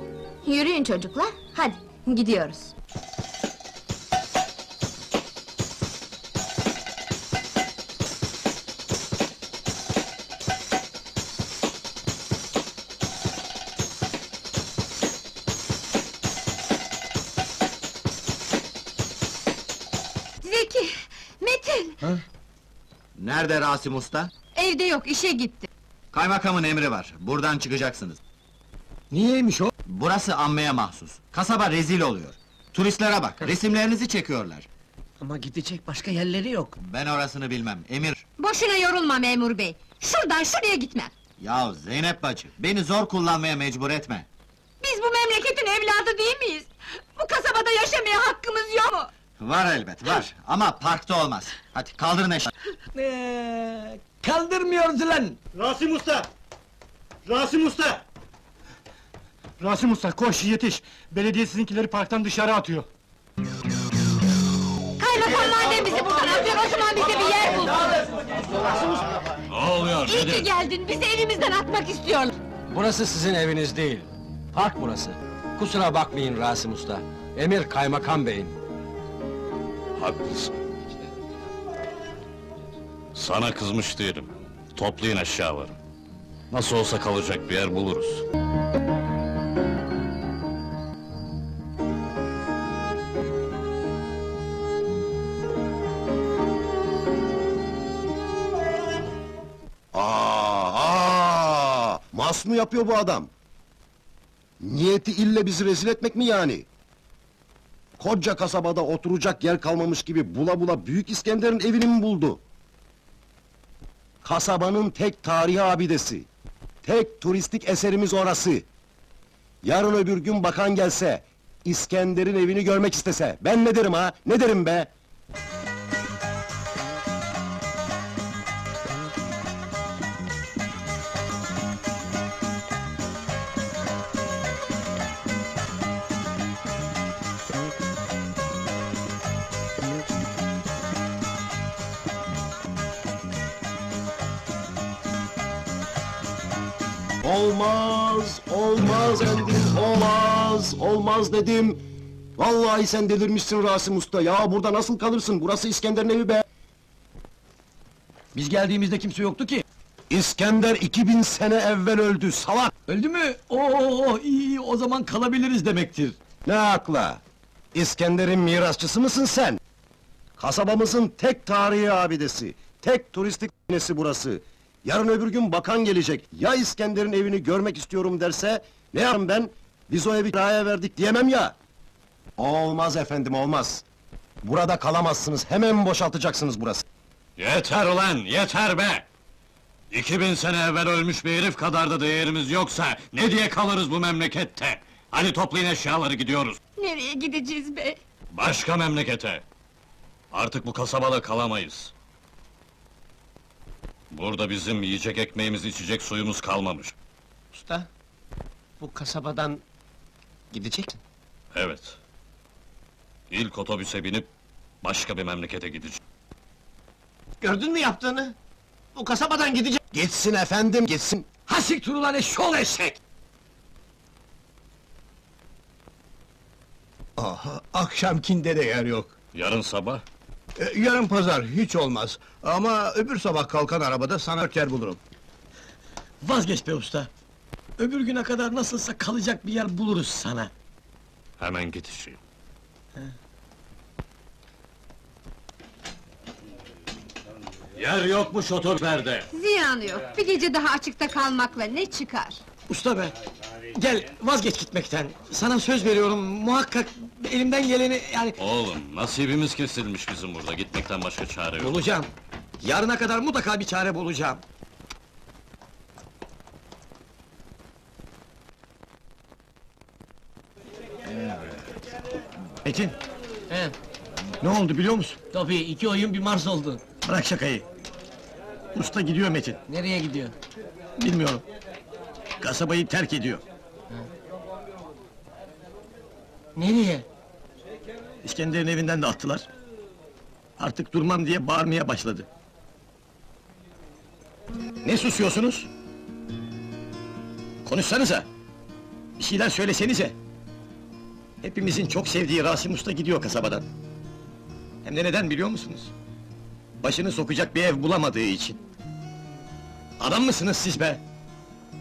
Yürüyün çocuklar, hadi gidiyoruz. Nerede Rasim Usta? Evde yok, işe gitti. Kaymakamın emri var. Buradan çıkacaksınız. Niyeymiş o? Burası ammeye mahsus. Kasaba rezil oluyor. Turistlere bak, resimlerinizi çekiyorlar. Ama gidecek başka yerleri yok. Ben orasını bilmem. Emir. Boşuna yorulma memur bey! Şuradan şuraya gitmem! Ya Zeynep bacı, beni zor kullanmaya mecbur etme. Biz bu memleketin evladı değil miyiz? Bu kasabada yaşamaya hakkımız yok mu? Var elbet, var. Ama parkta olmaz. Hadi kaldırın eşya. Ee, kaldırmıyoruz lan! Rasim Usta! Rasim Usta! Rasim Usta koş yetiş! Belediye sizinkileri parktan dışarı atıyor. Kaymakam madem bizi buradan atıyor, o zaman bize bir yer bul! Ne oluyor, İyi ki nedir? geldin, bizi evimizden atmak istiyorlar! Burası sizin eviniz değil. Park burası. Kusura bakmayın Rasim Usta. Emir kaymakam beyin. Haklısın. Sana kızmış değilim. Toplayın eşyaları. Nasıl olsa kalacak bir yer buluruz. Aa, aa! Mas mı yapıyor bu adam? Niyeti ille bizi rezil etmek mi yani? Koca kasabada oturacak yer kalmamış gibi bula bula Büyük İskender'in evini mi buldu? Kasabanın tek tarihi abidesi. Tek turistik eserimiz orası. Yarın öbür gün bakan gelse, İskender'in evini görmek istese, ben ne derim ha? Ne derim be? Olmaz, olmaz Endin, olmaz, olmaz dedim. Vallahi sen delirmişsin Rasim Usta ya, burada nasıl kalırsın? Burası İskender'in evi be! Biz geldiğimizde kimse yoktu ki! İskender 2000 sene evvel öldü, salak! Öldü mü? Oo, iyi, o zaman kalabiliriz demektir. Ne akla? İskender'in mirasçısı mısın sen? Kasabamızın tek tarihi abidesi, tek turistik nesi burası. Yarın öbür gün bakan gelecek, ya İskender'in evini görmek istiyorum derse... ...ne yaparım ben? Biz o evi kiraya verdik diyemem ya! Olmaz efendim, olmaz! Burada kalamazsınız, hemen boşaltacaksınız burası. Yeter ulan, yeter be! 2000 sene evvel ölmüş bir herif kadar da değerimiz yoksa... ...ne diye kalırız bu memlekette? Hadi toplayın eşyaları gidiyoruz. Nereye gideceğiz be? Başka memlekete. Artık bu kasabada kalamayız. Burada bizim yiyecek ekmeğimiz, içecek suyumuz kalmamış. Usta, bu kasabadan gideceksin. Evet. İlk otobüse binip başka bir memlekete gideceğim. Gördün mü yaptığını? Bu kasabadan gidecek. Gitsin efendim, gitsin! Hasik turulan eşşoğlu eşek! Aha, akşamkinde de yer yok. Yarın sabah E, yarın pazar, hiç olmaz. Ama öbür sabah kalkan arabada sana yer bulurum. Vazgeç be usta! Öbür güne kadar nasılsa kalacak bir yer buluruz sana. hemen gideceğim. Yer yokmuş otobüslerde. Ziyanı yok, bir gece daha açıkta kalmakla ne çıkar? Usta be! Gel, vazgeç gitmekten! Sana söz veriyorum, muhakkak elimden geleni yani... Oğlum, nasibimiz kesilmiş bizim burada, gitmekten başka çare yok. Bulacağım! Yarına kadar mutlaka bir çare bulacağım! Metin! He, Ne oldu biliyor musun? tabii iki oyun bir Mars oldu. Bırak şakayı! Usta gidiyor Metin, Nereye gidiyor? bilmiyorum. Kasabayı terk ediyor. Nereye? İskender'in evinden de attılar. Artık durmam diye bağırmaya başladı. Ne susuyorsunuz? Konuşsanıza! Bir şeyler söylesenize! Hepimizin çok sevdiği Rasim Usta gidiyor kasabadan. Hem de neden biliyor musunuz? Başını sokacak bir ev bulamadığı için. Adam mısınız siz be?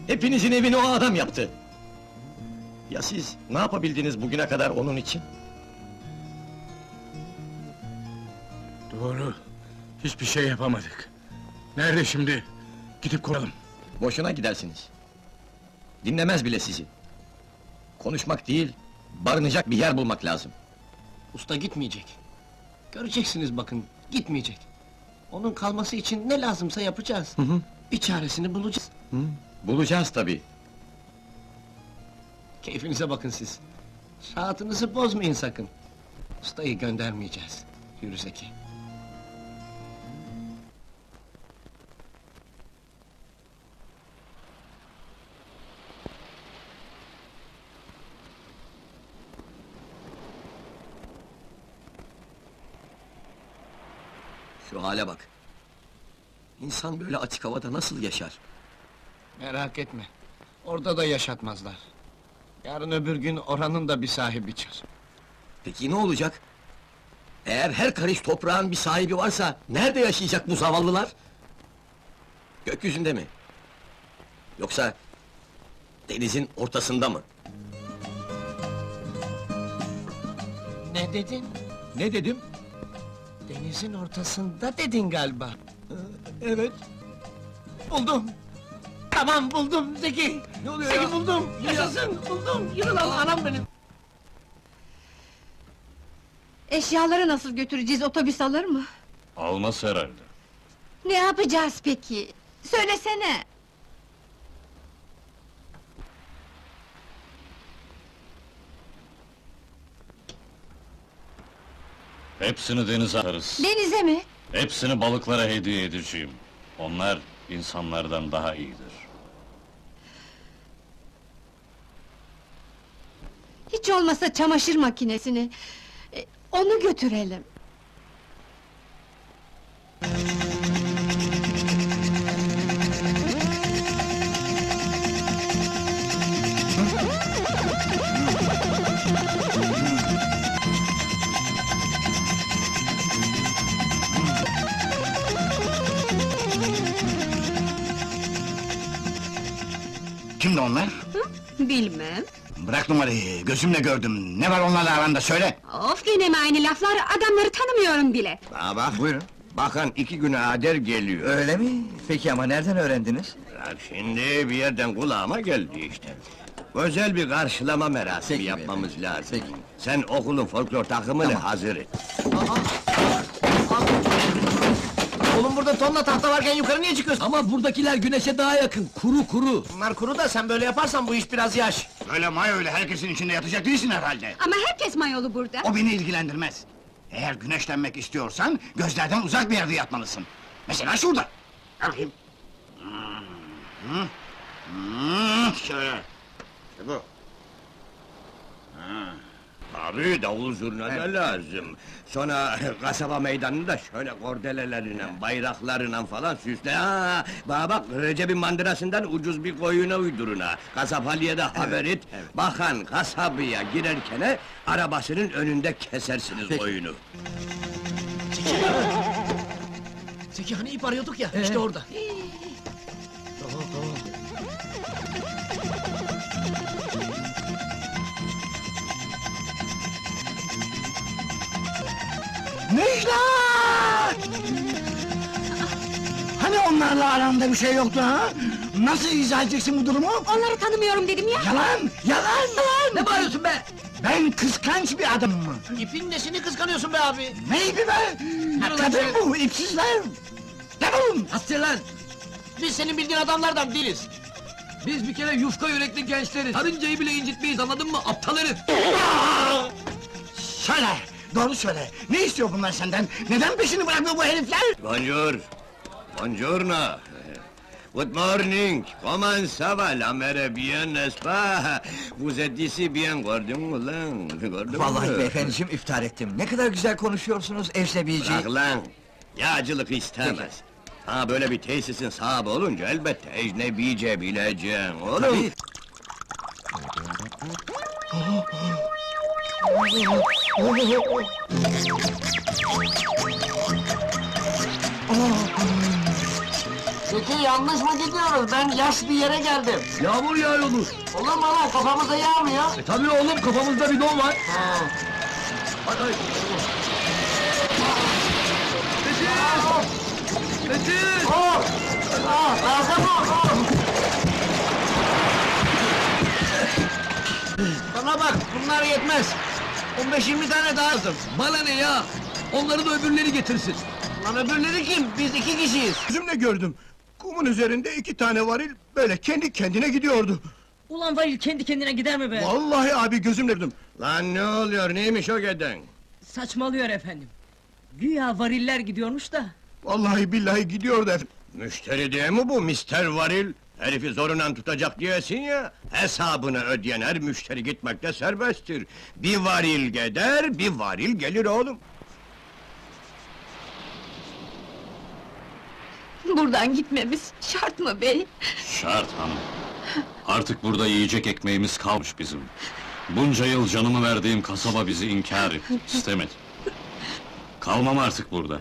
Hepinizin evini o adam yaptı. Ya siz ne yapabildiniz bugüne kadar onun için? Doğru. Hiçbir şey yapamadık. Nerede şimdi? Gidip koralım. Boşuna gidersiniz. Dinlemez bile sizi. Konuşmak değil, barınacak bir yer bulmak lazım. Usta gitmeyecek. Göreceksiniz bakın, gitmeyecek. Onun kalması için ne lazımsa yapacağız. hı. Bir çaresini bulacağız. Bulacağız tabii. Keyfinize bakın siz. Rahatınızı bozmayın sakın. Ustayı göndermeyeceğiz. Yürü Zeki. Şu hale bak. İnsan böyle açık havada nasıl yaşar? Merak etme. Orada da yaşatmazlar. Yarın öbür gün oranın da bir sahibi çıkar. Peki ne olacak? Eğer her karış toprağın bir sahibi varsa, nerede yaşayacak bu zavallılar? Gökyüzünde mi? Yoksa denizin ortasında mı? Ne dedin? Ne dedim? Denizin ortasında dedin galiba. Evet. Buldum! Tamam buldum Zeki! Ne oluyor Zeki ya? buldum! Yaşasın! Buldum! Yürü lan anam benim! Eşyaları nasıl götüreceğiz, otobüs alır mı? Almaz herhalde. Ne yapacağız peki? Söylesene! Hepsini denize atarız. Denize mi? Hepsini balıklara hediye edeceğim. Onlar insanlardan daha iyidir. Hiç olmasa çamaşır makinesini... e, Onu götürelim. Kimdi onlar? Bilmem. Bırak numarayı, gözümle gördüm. Ne var onlarla aranda söyle! Of gene mi aynı laflar? Adamları tanımıyorum bile. Ha bak, Buyurun. bakın iki güne ader geliyor. Öyle mi? Peki ama nereden öğrendiniz? Ya şimdi bir yerden kulağıma geldi işte. Özel bir karşılama merasimi Peki yapmamız lazım. Peki. Sen okulun folklor takımını hazır et. Oğlum burada tonla tahta varken yukarı niye çıkıyorsun? Ama buradakiler güneşe daha yakın, kuru kuru. Bunlar kuru da sen böyle yaparsan bu iş biraz yaş. Öyle may öyle herkesin içinde yatacak değilsin herhalde. Ama herkes mayolu burada. O beni ilgilendirmez. Eğer güneşlenmek istiyorsan, gözlerden uzak bir yerde yatmalısın. Mesela şurada. Gel bakayım. Hmm, hı. Hmm, şöyle. İşte bu. Tabii davul zurna da lazım. Sonra (laughs) kasaba meydanını da şöyle kordelelerle, bayraklarla falan süsle. Ha, bana bak Recep'in mandırasından ucuz bir koyuna uydurun ha. Kasap Ali'ye de haber et. Bakan kasabıya girerken arabasının önünde kesersiniz koyunu. (laughs) Zeki hani ip arıyorduk ya, işte orada. Tamam tamam. Necla! Hani onlarla aranda bir şey yoktu ha? Nasıl izah edeceksin bu durumu? Onları tanımıyorum dedim ya. Yalan, yalan, yalan! Ne bağırıyorsun be? Ben kıskanç bir adamım. İpin nesini kıskanıyorsun be abi? Neydi be? Kadın bu, ipsizler! Defolun! Hastır lan! Biz senin bildiğin adamlardan değiliz. Biz bir kere yufka yürekli gençleriz. Karıncayı bile incitmeyiz anladın mı? Aptal herif! Söyle, doğru söyle. Ne istiyor bunlar senden? Neden peşini bırakmıyor bu herifler? Bonjour. Buongiorno. (laughs) Good morning. Comment ça va la mère bien n'est-ce pas? (laughs) Vous êtes ici bien gördün mü lan? Gördün Vallahi mü? beyefendiciğim iftihar ettim. Ne kadar güzel konuşuyorsunuz ecnebici. Bırak lan! Yağcılık istemez. Ha böyle bir tesisin sahibi olunca elbette ecnebice bileceksin oğlum. Tabii. (laughs) Zeki yanlış mı gidiyoruz? Ben yaş bir yere geldim. Yağmur yağıyor olur. Mu lan? Kafamıza yağmıyor. E tabii oğlum kafamızda bir don var. Ha. Hadi hadi. Metin! Bana bak, bunlar yetmez. 15-20 tane daha lazım. Bana ne ya? Onları da öbürleri getirsin. Lan öbürleri kim? Biz iki kişiyiz. Gözümle gördüm. Kumun üzerinde iki tane varil böyle kendi kendine gidiyordu. Ulan varil kendi kendine gider mi be? Vallahi abi gözümle gördüm. Lan ne oluyor, neymiş o geden? Saçmalıyor efendim. Güya variller gidiyormuş da. Vallahi billahi gidiyordu efendim. Müşteri diye mi bu, Mister Varil? Herifi zorundan tutacak diyesin ya, hesabını ödeyen her müşteri gitmekte serbesttir. Bir varil gider, bir varil gelir oğlum. Buradan gitmemiz şart mı bey? Şart hanım. Artık burada yiyecek ekmeğimiz kalmış bizim. Bunca yıl canımı verdiğim kasaba bizi inkar etti, istemedi. Kalmam artık burada.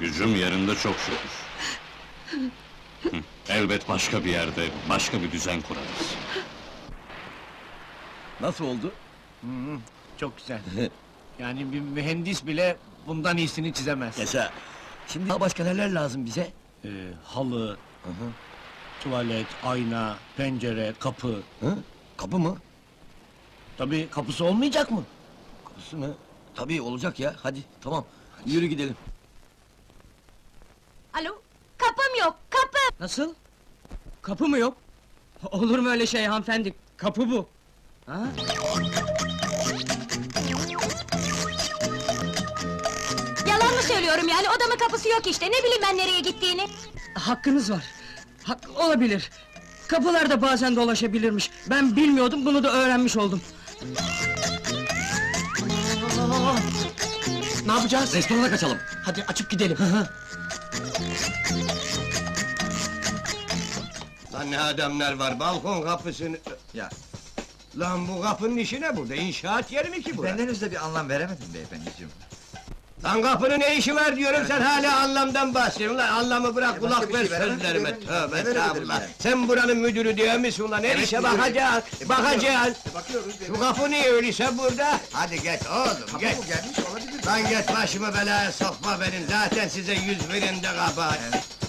Gücüm yerinde çok şükür. Hı, Elbet başka bir yerde, başka bir düzen kurarız. Nasıl oldu? Çok güzel. (laughs) yani bir mühendis bile bundan iyisini çizemez. Yaşa. Şimdi daha başka neler lazım bize? Ee, halı, tuvalet, ayna, pencere, kapı. Hı? Kapı mı? Tabii kapısı olmayacak mı? Kapısı mı? Tabii olacak ya. Hadi tamam. Yürü gidelim. Alo, kapım yok, kapı! Nasıl? Kapı mı yok? Olur mu öyle şey hanımefendi? Kapı bu. Ha? Yalan mı söylüyorum yani, odamın kapısı yok işte, ne bileyim ben nereye gittiğini! Hakkınız var. Hak olabilir. Kapılarda bazen dolaşabilirmiş. Ben bilmiyordum, bunu da öğrenmiş oldum. Ne yapacağız? Restorana kaçalım. Hadi açıp gidelim. Ne adamlar var, balkon kapısını... Ya. Lan bu kapının işi ne burada, inşaat yeri mi ki bu? Ben henüz de bir anlam veremedim beyefendiciğim. Lan kapının ne işi var diyorum, sen hala anlamdan bahsediyorsun lan, anlamı bırak, başka kulak bir ver şey sözlerime, tövbe verebilirim estağfurullah! yani? Sen buranın müdürü diyor musun lan, her Evet, işe müdürüm. bakacağız, E, bakacağız! Bakıyoruz Şu kapı niye öyleyse burada? Hadi geç oğlum, Kapı geç! bu gelmiş olabilir. Lan geç başımı belaya sokma benim, zaten size yüz verin de kabahat! İş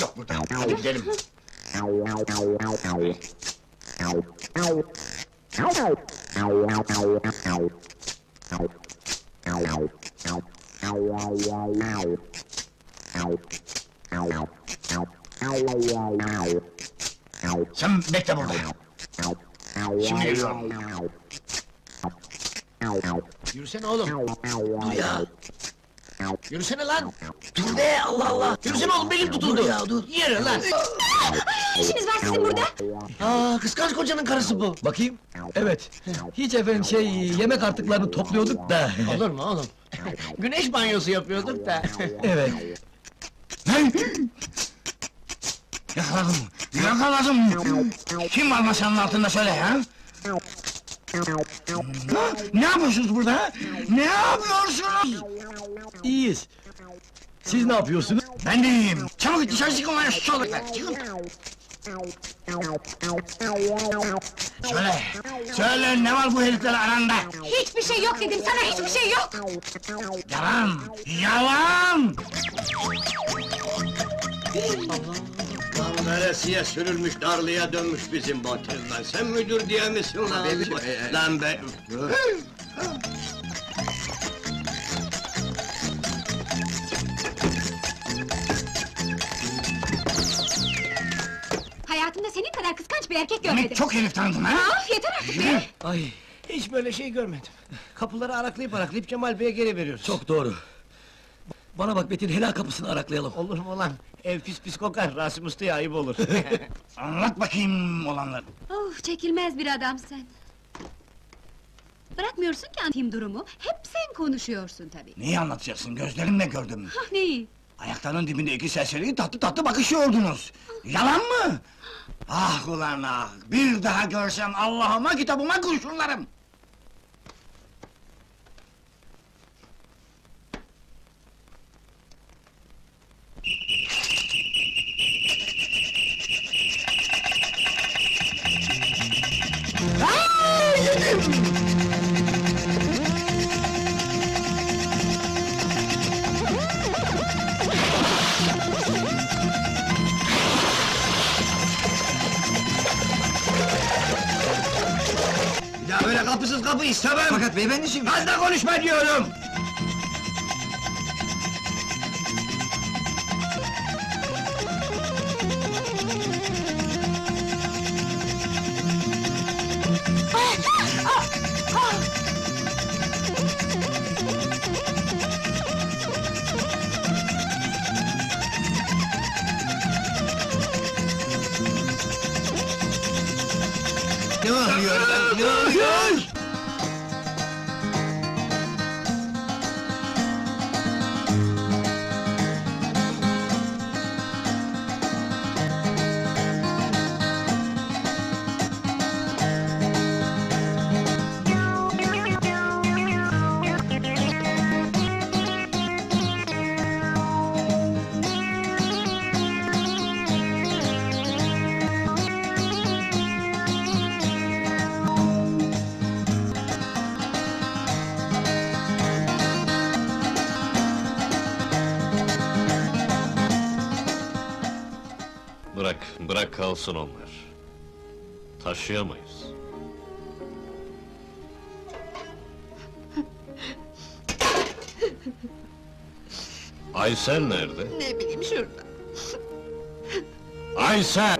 yok burada. Hadi gidelim. Sen bekle burada. Şimdi geliyorum. Yürüsene oğlum. Dur ya. Yürüsene lan. Dur be Allah Allah. Yürüsene oğlum belim tutuldu. Dur ya dur. Yürü lan. Ne işiniz var sizin burada? Aa kıskanç kocanın karısı bu. Bakayım. Evet. Hiç efendim şey yemek artıklarını topluyorduk da. (laughs) Olur mu oğlum? (laughs) Güneş banyosu yapıyorduk da. evet. Yakaladım. Yakaladım. Kim var masanın altında söyle ya? Ne yapıyorsunuz burada? Ne yapıyorsunuz? İyiyiz. Siz ne yapıyorsunuz? Ben de iyiyim. Çabuk dışarı çıkın lan şu salaklar. Çıkın. Söyle. Söyle ne var bu herifler aranda? Hiçbir şey yok dedim sana, hiçbir şey yok! Yalan. Yalan. Lan veresiye sürülmüş, darlıya dönmüş bizim lan. Sen müdür diye misin lan? lan be... Hayatımda senin kadar kıskanç bir erkek görmedim! Demek çok herif tanıdın ha? Of yeter artık be! Ay Hiç böyle şey görmedim. Kapıları araklayıp araklayıp Cemal Bey'e geri veriyoruz. çok doğru. Bana bak Metin helal kapısını araklayalım. Olur mu lan? Ev pis pis kokar, Rasim Usta'ya ayıp olur. (laughs) Anlat bakayım olanları. Of çekilmez bir adam sen. Bırakmıyorsun ki anlatayım durumu. Hep sen konuşuyorsun tabii. Neyi anlatacaksın? Gözlerimle gördüm. Hah neyi? Ayaklarının dibinde iki serseri tatlı tatlı bakışıyordunuz. Yalan mı? Ah ulan ah! Bir daha görsem Allah'ıma kitabıma kurşunlarım! İstemem! Fakat beyefendiciğim... Fazla konuşma diyorum! Bırak, kalsın onlar. Taşıyamayız. Aysel nerede? Ne bileyim şurada. Aysel!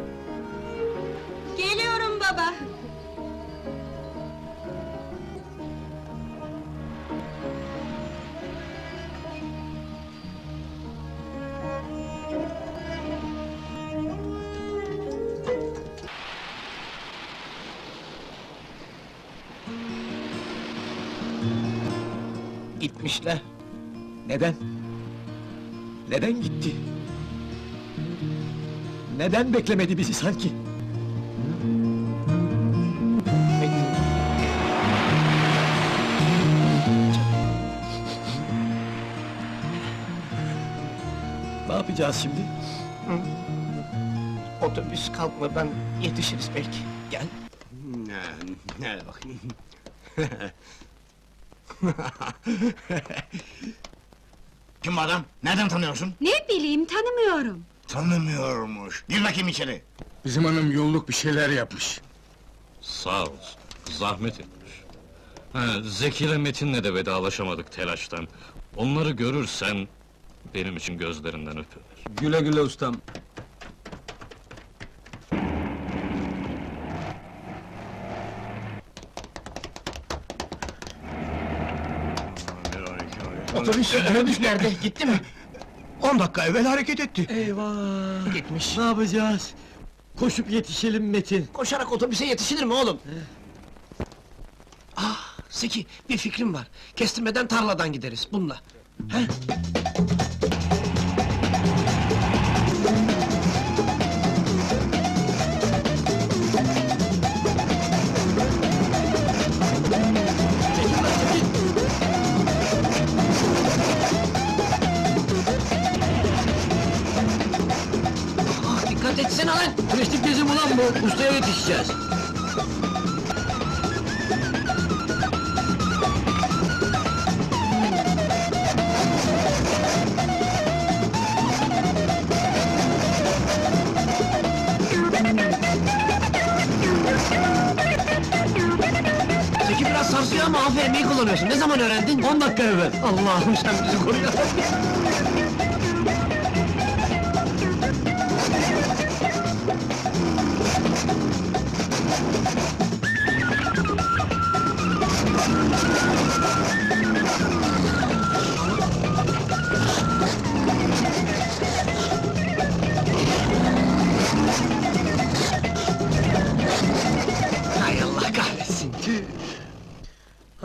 Neden beklemedi bizi sanki? Ne yapacağız şimdi? Otobüs kalkmadan yetişiriz belki. Gel. Ne, ne bakayım. Kim bu adam? Nereden tanıyorsun? Ne bileyim tanımıyorum. Tanımıyormuş. Gir bakayım içeri. Bizim hanım yolluk bir şeyler yapmış. Sağ olsun, zahmet etmiş. Ha, Zeki ile Metin'le de vedalaşamadık telaştan. Onları görürsen, benim için gözlerinden öpüver. Güle güle ustam. Otobüs, otobüs nerede? Gitti mi? On dakika evvel hareket etti. Eyvah! Gitmiş. Ne yapacağız? Koşup yetişelim Metin. Koşarak otobüse yetişilir mi oğlum? Ah, Zeki, bir fikrim var. Kestirmeden tarladan gideriz, bununla. He? Dikkat etsene lan! Turistik gezi mi lan bu? Ustaya yetişeceğiz. Zeki biraz sarsıyor ama aferin iyi kullanıyorsun. Ne zaman öğrendin? 10 dakika evvel. Allah'ım sen bizi koru.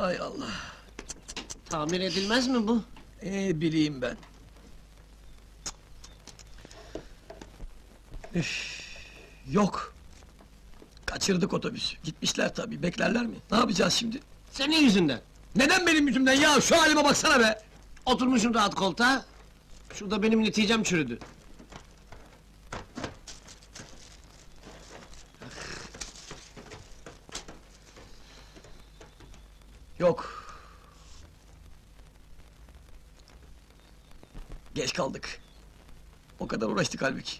Hay Allah. Tamir edilmez mi bu? Ee, bileyim ben. Üf, yok. Kaçırdık otobüsü. Gitmişler tabii. Beklerler mi? Ne yapacağız şimdi? Senin yüzünden. Neden benim yüzümden ya? Şu halime baksana be! Oturmuşum rahat koltuğa. Şurada benim neticem çürüdü. Yok. Geç kaldık. O kadar uğraştık halbuki.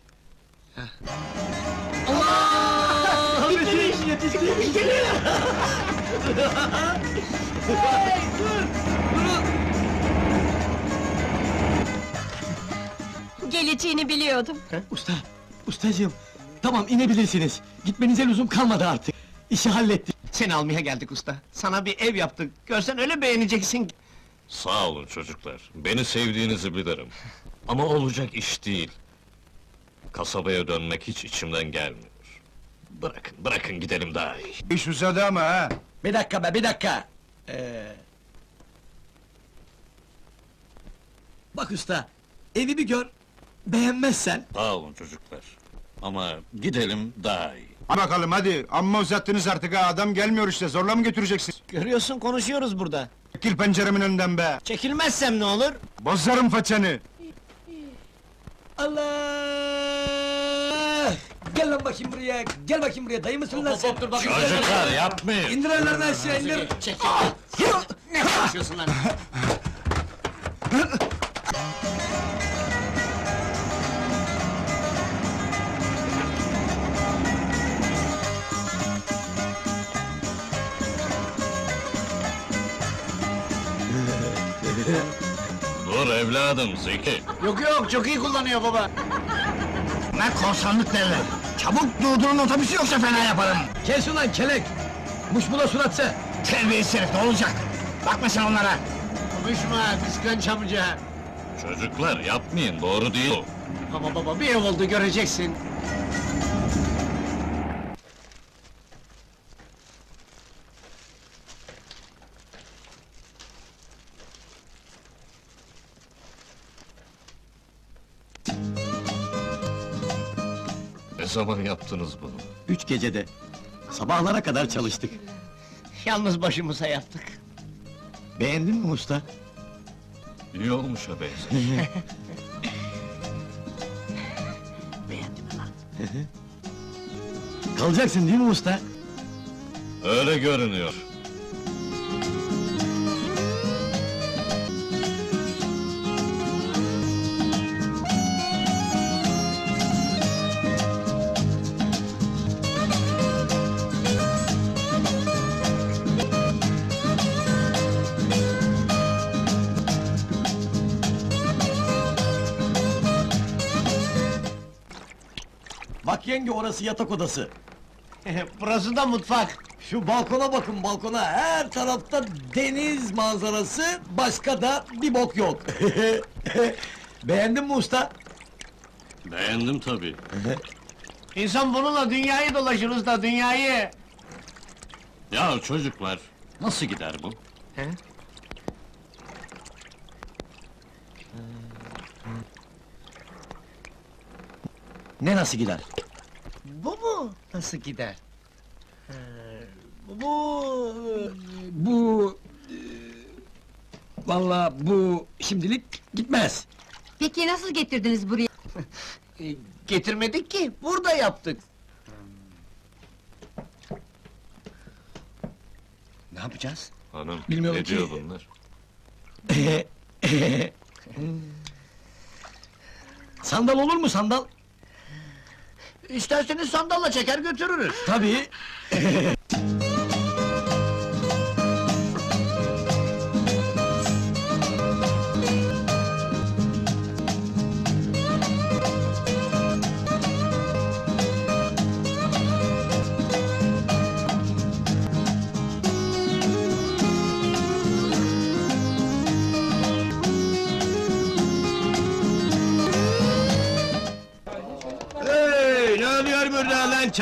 Allah! Yetiş, yetiştik! hey, dur! Durun! Geleceğini biliyordum. Usta, ustacığım, tamam inebilirsiniz. Gitmenize lüzum kalmadı artık. İşi hallettik. Seni almaya geldik usta. Sana bir ev yaptık. Görsen öyle beğeneceksin. ki. Sağ olun çocuklar. Beni sevdiğinizi bilirim. (laughs) Ama olacak iş değil. Kasabaya dönmek hiç içimden gelmiyor. Bırakın, bırakın gidelim daha iyi. İş uzadı ama ha. Bir dakika be, bir dakika! Ee... Bak usta, evi bir gör, beğenmezsen... Sağ olun çocuklar. Ama gidelim daha iyi. Hadi bakalım hadi, amma uzattınız artık ha, adam gelmiyor işte, zorla mı götüreceksiniz? Görüyorsun konuşuyoruz burada. Çekil penceremin önünden be! Çekilmezsem ne olur? Bozarım façanı! Allah! Gel lan bakayım buraya, gel bakayım buraya, dayı mısın lan sen? Çocuklar yapmayın! İndir ellerini aşağı, indir! Çekil. ne konuşuyorsun lan? (laughs) Dur evladım Zeki! Yok yok çok iyi kullanıyor baba. Ne korsanlık derler. Çabuk durdurun otobüsü yoksa fena yaparım. Kes ulan kelek! Muş bula suratsa! Terbiyesiz herif ne olacak? Bakma sen onlara. Konuşma kıskanç amca. Çocuklar yapmayın, doğru değil o. Ama baba bir ev oldu göreceksin. Zaman yaptınız bunu? Üç gecede, sabahlara kadar çalıştık. Yalnız başımıza yaptık. Beğendin mi usta? İyi olmuş ha benzer. (laughs) Beğendim lan. Kalacaksın değil mi usta? Öyle görünüyor. Yenge orası yatak odası. (laughs) Burası da mutfak. Şu balkona bakın balkona, her tarafta deniz manzarası, başka da bir bok yok. (laughs) Beğendin mi usta? Beğendim tabii. (laughs) İnsan bununla dünyayı dolaşır usta dünyayı. Ya çocuklar, nasıl gider bu? Ne nasıl gider? Bu mu? Nasıl gider? Ee, bu... Bu... e, Vallahi bu şimdilik gitmez. Peki nasıl getirdiniz buraya? (laughs) e, getirmedik ki, burada yaptık. Ne yapacağız? Hanım, Bilmiyorum ne ki. diyor bunlar? (laughs) sandal olur mu sandal? İsterseniz sandalla çeker götürürüz. Tabii. (laughs)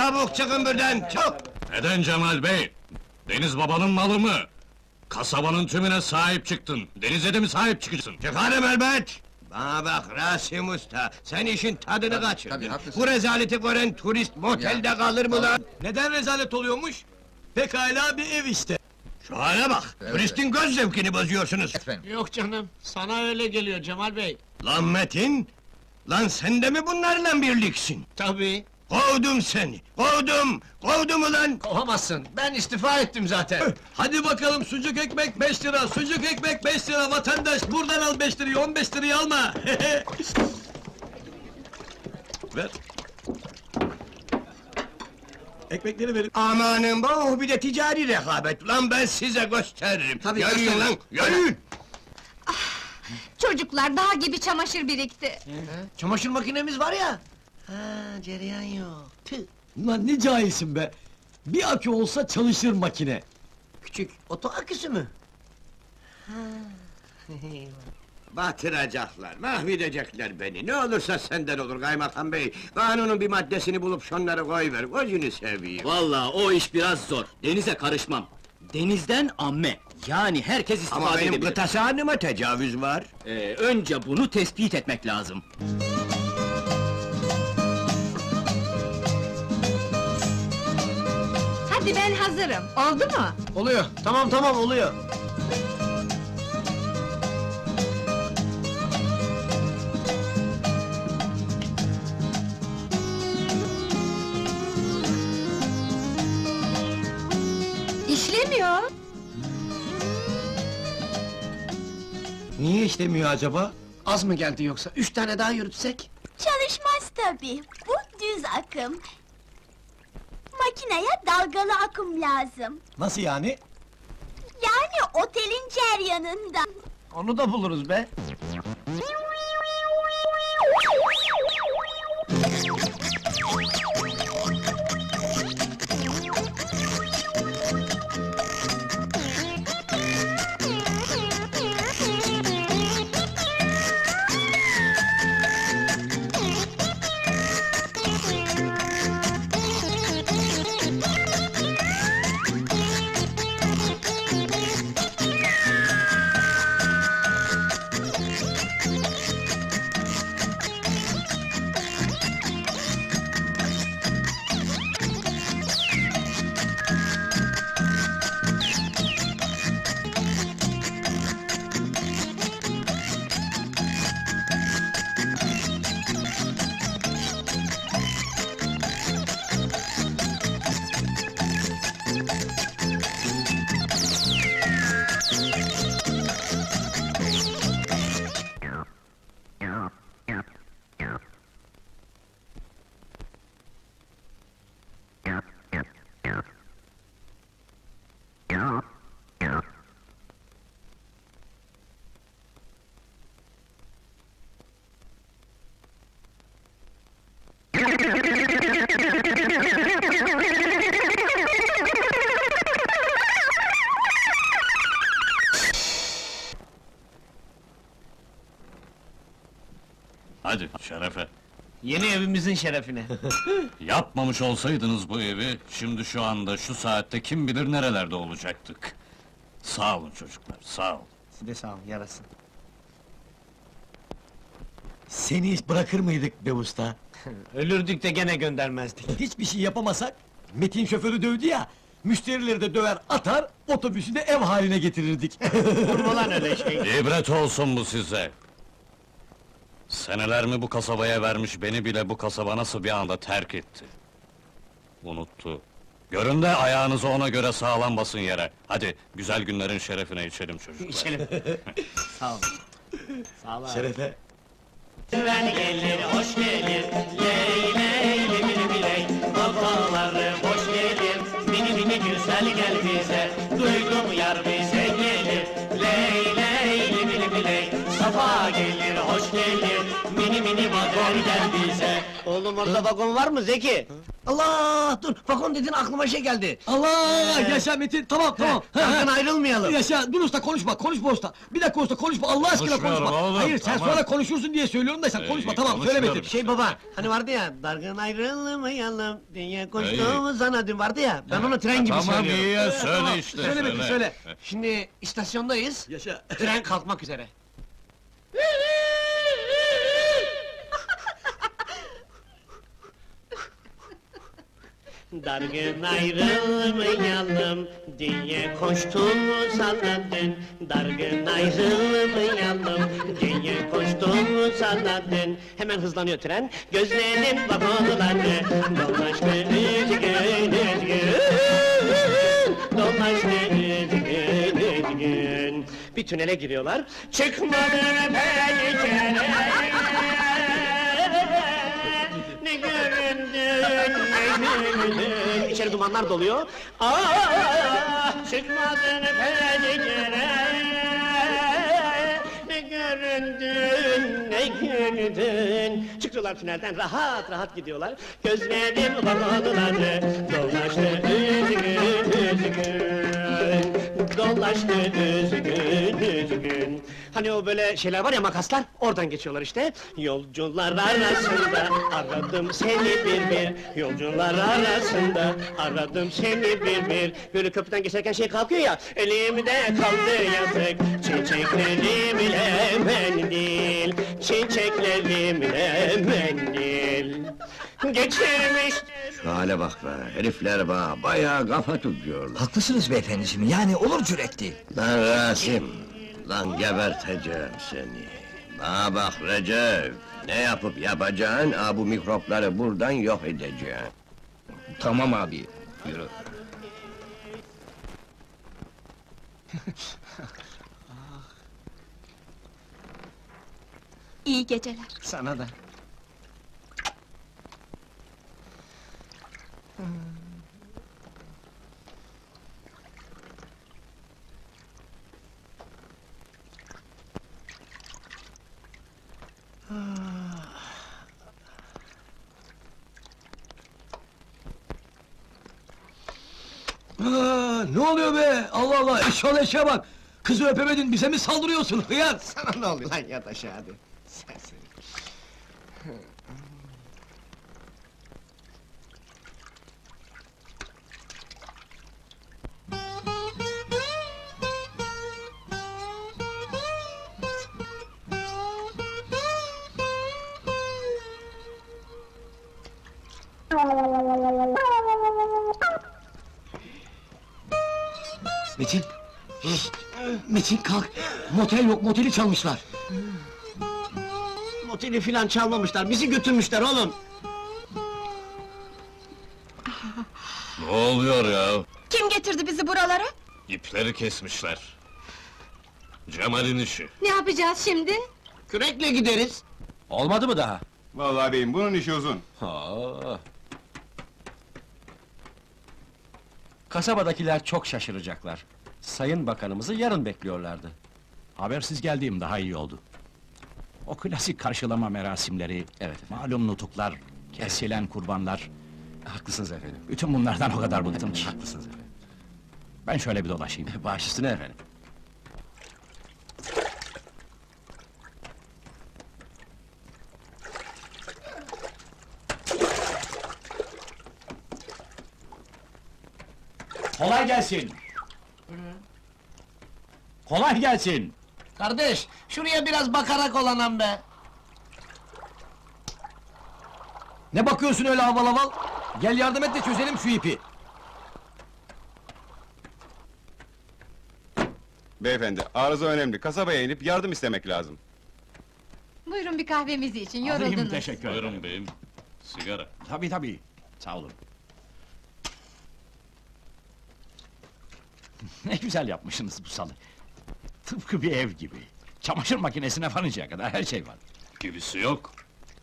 Çabuk çıkın buradan, çabuk! Neden Cemal Bey? Deniz babanın malı mı? Kasabanın tümüne sahip çıktın. Denize de mi sahip çıkacaksın? Çıkarım elbet! Bana bak Rasim Usta, sen işin tadını kaçırdın. tabii, haklısın. Bu rezaleti gören turist motelde kalır mı lan? Neden rezalet oluyormuş? Pekala bir ev işte. Şu hale bak, turistin göz zevkini bozuyorsunuz. Yok canım, sana öyle geliyor Cemal Bey. Lan Metin, lan sen de mi bunlarla birliksin? Tabii. Kovdum seni, kovdum, kovdum ulan! Kovamazsın, ben istifa ettim zaten. Hadi bakalım sucuk ekmek 5 lira, sucuk ekmek 5 lira vatandaş buradan al 5 lirayı 15 lirayı alma. (laughs) Ver. Ekmekleri verin. Amanın bu bir de ticari rekabet, lan ben size gösteririm. Tabii, yürüyün gösterin. lan, yürüyün! Çocuklar dağ gibi çamaşır birikti. Çamaşır makinemiz var ya. Ha, cereyan yok. Tüh. Lan ne cahilsin be! Bir akü olsa çalışır makine. Küçük oto aküsü mü? Batıracaklar, mahvedecekler beni. Ne olursa senden olur kaymakam bey. Kanunun bir maddesini bulup şunları koyver, gözünü seveyim. Vallahi o iş biraz zor. Denize karışmam. Denizden amme. Yani herkes istifade Ama benim edebilir. kıta sahanıma tecavüz var. Ee, önce bunu tespit etmek lazım. Hadi ben hazırım. Oldu mu? Oluyor, tamam tamam oluyor. İşlemiyor. Niye işlemiyor acaba? Az mı geldi yoksa? Üç tane daha yürütsek? Çalışmaz tabii. Bu düz akım. Makineye dalgalı akım lazım. Nasıl yani? Yani otelin ceryanında. Onu da buluruz be. Yeni evimizin şerefine. (laughs) Yapmamış olsaydınız bu evi, şimdi şu anda, şu saatte kim bilir nerelerde olacaktık. Sağ olun çocuklar, sağ olun. Siz de sağ olun, yarasın. Seni hiç bırakır mıydık be usta? (laughs) Ölürdük de gene göndermezdik. (laughs) Hiçbir şey yapamasak, Metin şoförü dövdü ya, müşterileri de döver atar, otobüsü de ev haline getirirdik. Olur mu lan öyle şey? İbret olsun bu size! Senelerimi bu kasabaya vermiş beni bile bu kasaba nasıl bir anda terk etti. Unuttu. Görün de ayağınızı ona göre sağlam basın yere. Hadi, güzel günlerin şerefine içelim çocuklar. İçelim. (laughs) sağ olun. Sağ olun. Şerefe. Ben gelir, hoş gelir, ley ley limili biley Babaları boş gelir, mini mini güzel gel bize Duydum yar bize gelir, ley Safa gelir, hoş gelir, mini mini vagon gel bize Oğlum orada vagon var mı Zeki? Allah dur vagon dedin aklıma şey geldi. Allah! Yaşa Metin, tamam tamam. He, sakın ayrılmayalım. Yaşa, dur usta konuşma, konuşma usta. Bir dakika usta konuşma, Allah aşkına Konuşmuyorum konuşma. oğlum, Hayır, sen tamam. sonra konuşursun diye söylüyorum da sen Ee, konuşma, tamam, söyle konuşmuyorum. Metin. Şey baba hani vardı ya dargın ayrılmayalım diye koştuğumuz zannedin vardı ya ben onu tren gibi Tamam söylüyorum. iyi ya, Ee, söyle işte, Söyle Metin, söyle. Şimdi istasyondayız Yaşa. tren kalkmak üzere. Dargın ayrılmayalım diye koştun sana Dargın ayrılmayalım diye koştun sana Hemen hızlanıyor tren gözlerim bak oğlanı Dolaştı üzgün üzgün Dolaştı üzgün üzgün bir tünele giriyorlar, çıkmadı pencere. Ne göründün, ne göründün İçeri dumanlar doluyor. Ah, çıkmadın pencere. Ne göründün, ne göründün Çıktılar tünelden rahat rahat gidiyorlar. Gözlerim vagonları Dolaştı üzgün üzgün Dolaştı üzgün üzgün Hani o böyle şeyler var ya makaslar oradan geçiyorlar işte. Yolcular arasında aradım seni bir bir. Yolcular arasında aradım seni bir bir. Böyle köprüden geçerken şey kalkıyor ya Elimde kaldı yazık. Çiçeklerimle mendil Çiçeklerimle mendil. Geçirmiş. Şu hale bak be, herifler bana bayağı kafa tutuyorlar. Haklısınız beyefendiciğim, yani olur cüret değil. Lan Rasim, lan geberteceğim seni. Bana bak Recep, ne yapıp yapacaksın, ha bu mikropları buradan yok edeceksin. Tamam abi, yürü. İyi geceler. Sana da. Aa, ne oluyor be? Allah Allah, eşşoğlu eşeğe bak! Kızı öpemedin, bize mi saldırıyorsun hıyar? Sana ne oluyor lan yat aşağı hadi. Serseri. Metin! Şşt! Metin kalk! Motel yok, moteli çalmışlar! Moteli filan çalmamışlar, bizi götürmüşler oğlum. Ne oluyor ya? Kim getirdi bizi buralara? İpleri kesmişler. Cemal'in işi. Ne yapacağız şimdi? Kürekle gideriz. Olmadı mı daha? Vallahi beyim bunun işi uzun. Ha. Kasabadakiler çok şaşıracaklar. Sayın Bakanımızı yarın bekliyorlardı. Habersiz geldiğim daha iyi oldu. O klasik karşılama merasimleri, Evet malum nutuklar, kesilen kurbanlar... Haklısınız efendim. Bütün bunlardan o kadar bıktım ki. Haklısınız efendim. Ben şöyle bir dolaşayım. Baş üstüne efendim. Kolay gelsin! Kolay gelsin! Kardeş, şuraya biraz bakarak olanam be. Ne bakıyorsun öyle haval haval? Gel yardım et de çözelim şu ipi! Beyefendi, arıza önemli. Kasabaya inip yardım istemek lazım. Buyurun bir kahvemizi için, Alayım, yoruldunuz. teşekkür ederim. Buyurun beyim. Sigara. Tabii tabii, sağ olun. (laughs) ne güzel yapmışsınız bu salı. Tıpkı bir ev gibi. Çamaşır makinesine varıncaya kadar her şey var. Gibisi yok.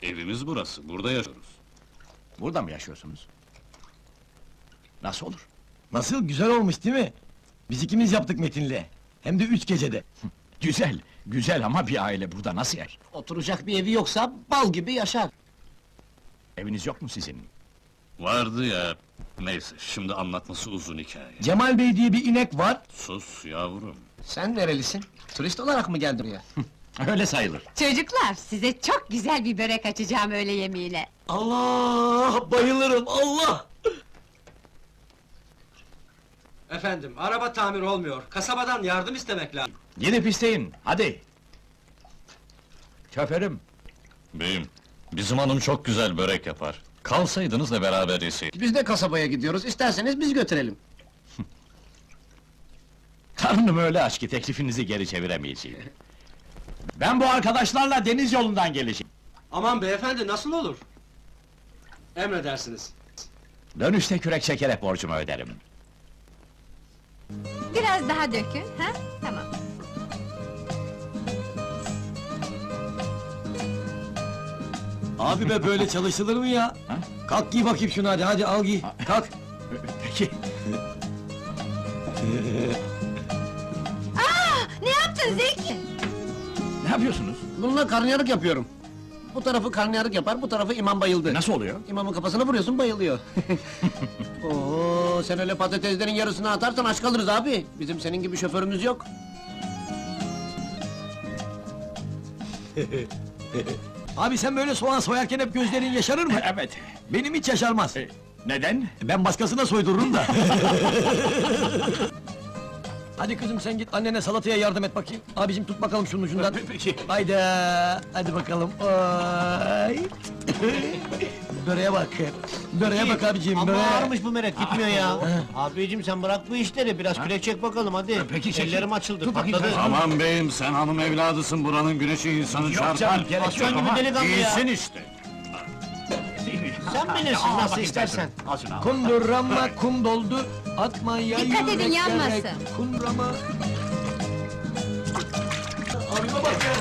Evimiz burası, burada yaşıyoruz. Burada mı yaşıyorsunuz? Nasıl olur? Nasıl, güzel olmuş değil mi? Biz ikimiz yaptık Metin'le. Hem de üç gecede. (laughs) Güzel, güzel ama bir aile burada nasıl yer? Oturacak bir evi yoksa bal gibi yaşar. Eviniz yok mu sizin? Vardı ya... Neyse, şimdi anlatması uzun hikaye. Cemal Bey diye bir inek var. Sus yavrum. Sen nerelisin? Turist olarak mı geldin buraya? Öyle sayılır. Çocuklar, size çok güzel bir börek açacağım öğle yemeğine. Allah! Bayılırım, Allah! Efendim, araba tamir olmuyor. Kasabadan yardım istemek lazım. Gidip isteyin, hadi! Şoförüm, Beyim, bizim hanım çok güzel börek yapar. Kalsaydınız da beraber yeseydik. Biz de kasabaya gidiyoruz, isterseniz biz götürelim. (laughs) Karnım öyle aç ki teklifinizi geri çeviremeyeceğim. Ben bu arkadaşlarla deniz yolundan geleceğim. Aman beyefendi nasıl olur? Emredersiniz. Dönüşte kürek çekerek borcumu öderim. Biraz daha dökün, ha? Abi be böyle çalışılır mı ya? Kalk giy bakayım şunu hadi, hadi al giy. Kalk. Peki. Aa, ne yaptın Zeki? Ne yapıyorsunuz? Bununla karnıyarık yapıyorum. Bu tarafı karnıyarık yapar, bu tarafı imam bayıldı. Nasıl oluyor? İmamın kafasına vuruyorsun, bayılıyor. (laughs) Oo, sen öyle patateslerin yarısını atarsan aç kalırız abi. Bizim senin gibi şoförümüz yok. (laughs) Abi sen böyle soğan soyarken hep gözlerin yaşarır mı? (laughs) Evet. Benim hiç yaşarmaz. Neden? Ben başkasına soydururum da. (laughs) (laughs) hadi kızım sen git annene salataya yardım et bakayım. Abicim tut bakalım şunun ucundan. Peki. Haydi, hadi bakalım. Ay. Böreğe bak. Böreğe bak abicim, Ama böreğe. ağırmış bu meret, gitmiyor ya. Abicim sen bırak bu işleri, biraz kürek çek bakalım hadi. Peki, çek. Ellerim açıldı, Dur bakayım, patladı. Aman beyim, sen hanım evladısın, buranın güneşi insanı Yok çarpar. canım, gerek yok Aslan gibi ama. delikanlı ya. İyisin işte. Sen bilirsin, Al nasıl bakayım istersen. sen şunu, Al şunu al. Kundurama kum doldu, atma ya Dikkat edin, yanmasın. Kundurama... Abime bak ya!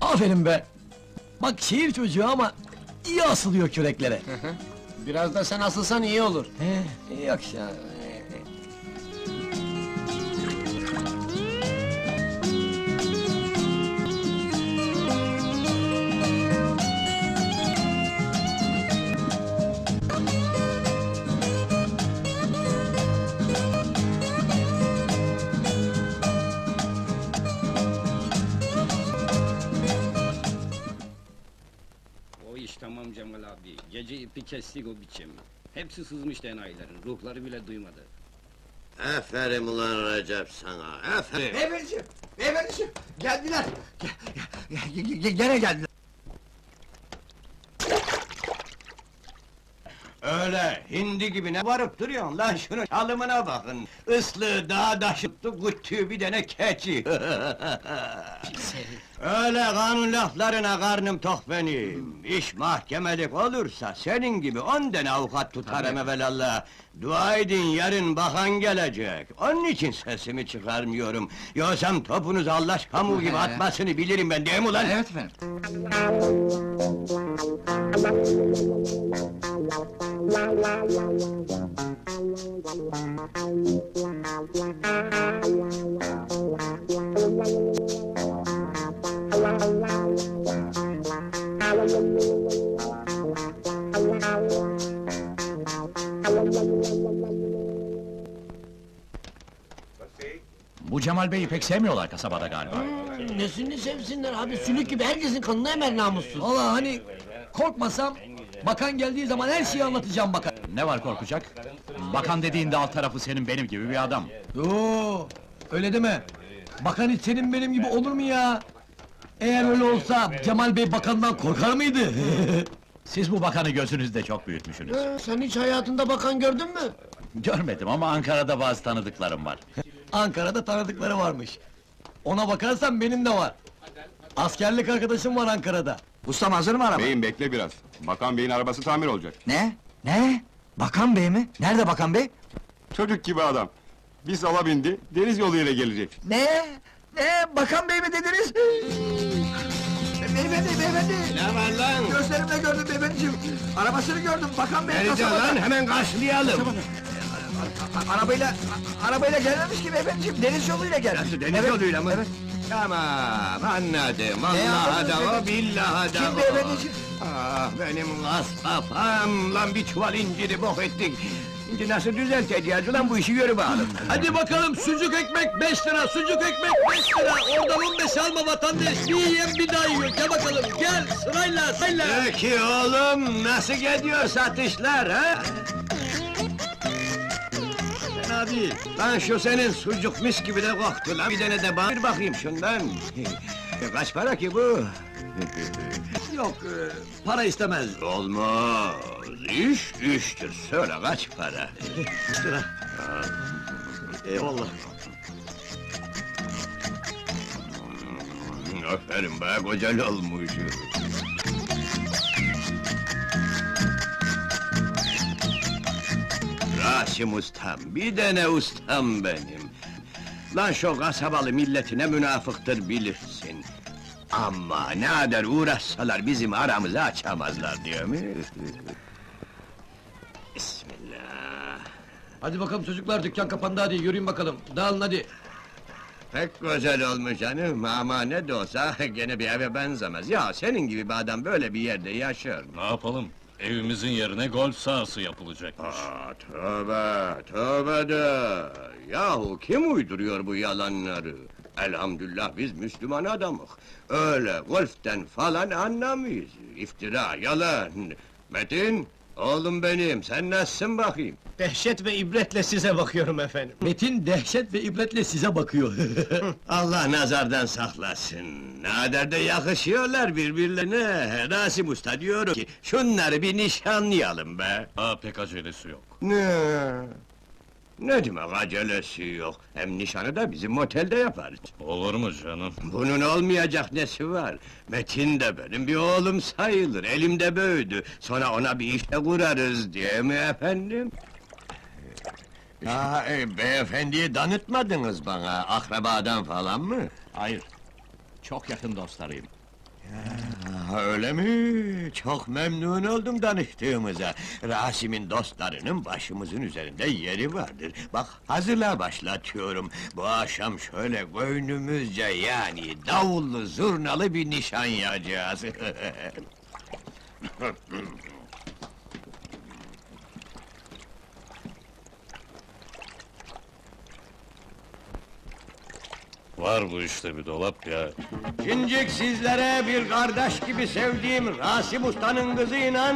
Aferin be! Bak şehir çocuğu ama iyi asılıyor küreklere. Biraz da sen asılsan iyi olur. He, yok ya. İpi kestik o biçim. Hepsi sızmış enayilerin. Ruhları bile duymadı. Aferin ulan Recep sana, aferin! Beyefendiciğim, beyefendiciğim, geldiler. Gene geldiler. Öyle, hindi gibi ne varıp duruyorsun lan şunun çalımına bakın! Islığı dağa taşıttı, güttüğü bir tane keçi! (laughs) Öyle kanun laflarına karnım tok benim! İş mahkemelik olursa senin gibi on tane avukat tutarım evelallah! Dua edin yarın bakan gelecek, onun için sesimi çıkarmıyorum! Yoksa topunuz Allah pamuğu gibi atmasını bilirim ben değil mi ulan? Evet efendim. Bu Cemal Bey'i pek sevmiyorlar kasabada galiba. Nesini sevsinler abi, sülük gibi herkesin kanını emer namussuz. Valla hani korkmasam, bakan geldiği zaman her şeyi anlatacağım bakan. Ne var korkacak? Bakan dediğinde alt tarafı senin benim gibi bir adam. Yoo, öyle deme. Bakan hiç senin benim gibi olur mu ya? Eğer öyle olsa Cemal Bey bakandan korkar mıydı? (laughs) Siz bu bakanı gözünüzde çok büyütmüşsünüz. Ee, sen hiç hayatında bakan gördün mü? Görmedim ama Ankara'da bazı tanıdıklarım var. Ankara'da tanıdıkları varmış. Ona bakarsan benim de var. Askerlik arkadaşım var Ankara'da. Ustam hazır mı araba? Beyim bekle biraz. Bakan beyin arabası tamir olacak. Ne? Ne? Bakan bey mi? Nerede bakan bey? Çocuk gibi adam. Bir sala bindi, deniz yoluyla gelecek. Ne? Ne? Bakan bey mi dediniz? Beyefendi, beyefendi! Ne var lan? Gözlerimle gördüm beyefendiciğim! Arabasını gördüm, bakan bey Nerede lan? Hemen karşılayalım! A- Arabayla, a- arabayla gelmemiş ki beyefendiciğim, deniz yoluyla gelmiş. Nasıl, deniz Evet, yoluyla mı? Evet. Tamam, anladım. Vallahi anladınız da o, efendim? billahi da Kim o. beyefendiciğim? Ah, benim gaz kafam! Lan bir çuval inciri bok ettik! Şimdi nasıl düzelteceğiz ulan bu işi yürü bakalım! Hadi bakalım sucuk ekmek 5 lira, sucuk ekmek 5 lira. Oradan 15 alma vatandaş. Bir yiyen bir daha yiyor. Gel bakalım, gel sırayla, sırayla. Peki oğlum, nasıl gidiyor satışlar ha? Değil. Lan şu senin sucuk mis gibi de koktu lan. Bir tane de bana bir bakayım şundan. (laughs) Kaç para ki bu? (laughs) Yok, e, para istemez. Olmaz. İş iştir. Söyle kaç para? Lira. (laughs) Eyvallah. Hmm, Aferin be, güzel olmuş. Rasim ustam, bir tane ustam benim. Lan şu kasabalı milletine münafıktır bilirsin. Ama ne kadar uğraşsalar bizim aramızı açamazlar diyor mu? Bismillah. Hadi bakalım çocuklar, dükkan kapandı hadi, yürüyün bakalım. Dağılın hadi. Pek güzel olmuş canım ama ne de olsa gene bir eve benzemez. Ya senin gibi bir adam böyle bir yerde yaşar mı? Ne yapalım? Evimizin yerine golf sahası yapılacakmış. Aa, tövbe, tövbe de! Yahu kim uyduruyor bu yalanları? Elhamdülillah biz Müslüman adamız. Öyle golften falan anlamayız. İftira, yalan. Metin, oğlum benim, sen nasılsın bakayım? Dehşet ve ibretle size bakıyorum efendim. Metin dehşet ve ibretle size bakıyor. (laughs) Allah nazardan saklasın. Nader de yakışıyorlar birbirlerine. Rasim Usta diyor ki, şunları bir nişanlayalım be. Ha pek acelesi yok. Ne? Ne demek acelesi yok? Hem nişanı da bizim otelde yaparız. Olur mu canım? Bunun olmayacak nesi var? Metin de benim bir oğlum sayılır, elimde büyüdü. Sonra ona bir işte kurarız diye mi efendim? Ya e, beyefendiyi danıtmadınız bana, akrabadan falan mı? Hayır. Çok yakın dostlarıyım. Ha, öyle mi? Çok memnun oldum tanıştığımıza. Rasim'in dostlarının başımızın üzerinde yeri vardır. Bak hazırlığa başlatıyorum. Bu akşam şöyle gönlümüzce yani davullu zurnalı bir nişan yiyeceğiz. (laughs) Var bu işte bir dolap ya. Şincik sizlere bir kardeş gibi sevdiğim Rasim Usta'nın kızıyla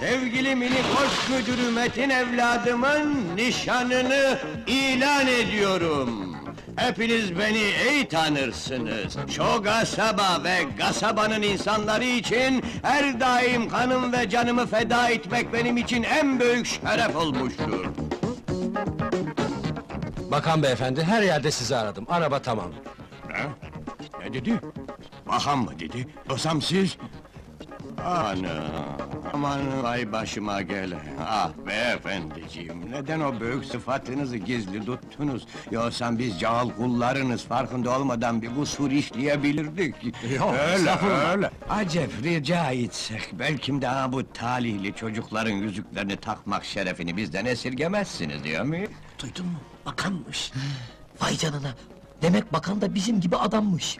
sevgili mini koş müdürü Metin evladımın nişanını ilan ediyorum. Hepiniz beni iyi tanırsınız. Şu kasaba ve kasabanın insanları için her daim kanım ve canımı feda etmek benim için en büyük şeref olmuştur. Bakan beyefendi, her yerde sizi aradım. Araba tamam. Ne? Ne dedi? Bakan mı dedi? Yoksa siz? Ana, aman vay başıma gele. Ah beyefendiciğim, neden o büyük sıfatınızı gizli tuttunuz? Yoksa biz cahil kullarınız farkında olmadan bir kusur işleyebilirdik. Yok, öyle, öyle. Acep rica etsek, belki daha bu talihli çocukların yüzüklerini takmak şerefini bizden esirgemezsiniz diyor mu? Duydun mu? Bakanmış. Vay canına. Demek bakan da bizim gibi adammış.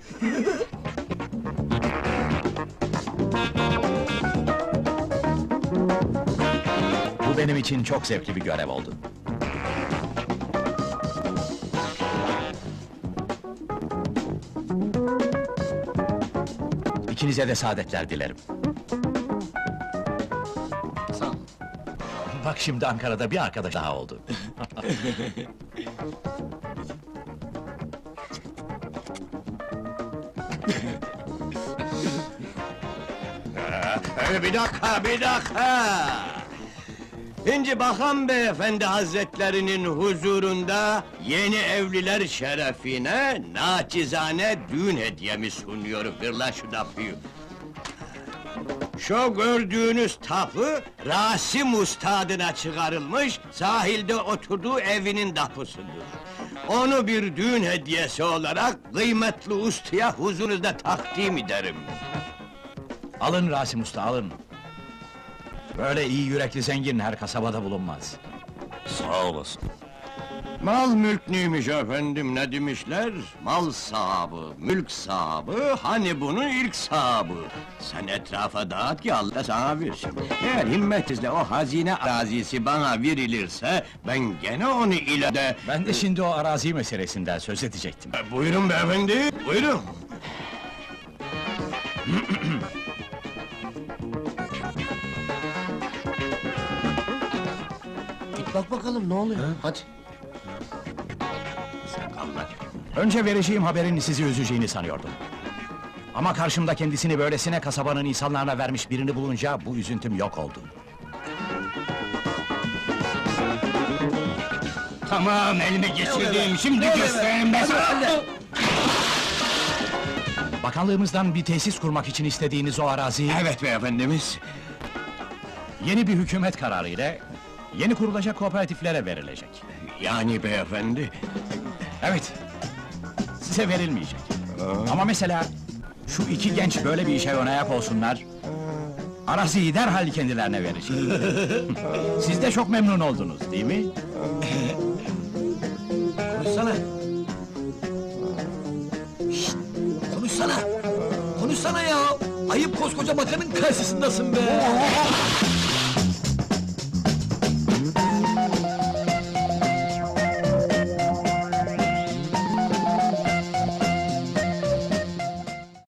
Bu benim için çok zevkli bir görev oldu. İkinize de saadetler dilerim. Sağ ol. Bak şimdi Ankara'da bir arkadaş daha oldu. (laughs) Ee, bir dakika, bir dakika! Şimdi bakan beyefendi hazretlerinin huzurunda yeni evliler şerefine naçizane düğün hediyemi sunuyorum. Bir lan şu tapıyı. Şu gördüğünüz tapı Rasim Ustadına çıkarılmış, sahilde oturduğu evinin tapısıdır. Onu bir düğün hediyesi olarak kıymetli ustaya huzurunuzda takdim ederim. Alın Rasim Usta, alın. Böyle iyi yürekli zengin her kasabada bulunmaz. Sağ olasın. Mal mülk neymiş efendim, ne demişler? Mal sahibi, mülk sahibi, hani bunun ilk sahibi. Sen etrafa dağıt ki Allah sana versin. Eğer himmetinizle o hazine arazisi bana verilirse, ben gene onu ile de... Ben de şimdi o arazi meselesinden söz edecektim. E, buyurun beyefendi, buyurun. Bakalım ne oluyor. Hadi. Önce vereceğim haberin sizi üzeceğini sanıyordum. Ama karşımda kendisini böylesine kasabanın insanlarına vermiş birini bulunca bu üzüntüm yok oldu. Tamam, elime geçirdim, şimdi göstereyim ben sana! Bakanlığımızdan bir tesis kurmak için istediğiniz o arazi... Evet beyefendimiz. Yeni bir hükümet kararı ile yeni kurulacak kooperatiflere verilecek. Yani beyefendi... Evet, size verilmeyecek. Ama mesela şu iki genç böyle bir işe ön ayak olsunlar... Araziyi derhal kendilerine verecek. (laughs) Siz de çok memnun oldunuz, değil mi? Konuşsana! Şşt! Konuşsana! Konuşsana ya! Ayıp koskoca bakanın karşısındasın be! (laughs)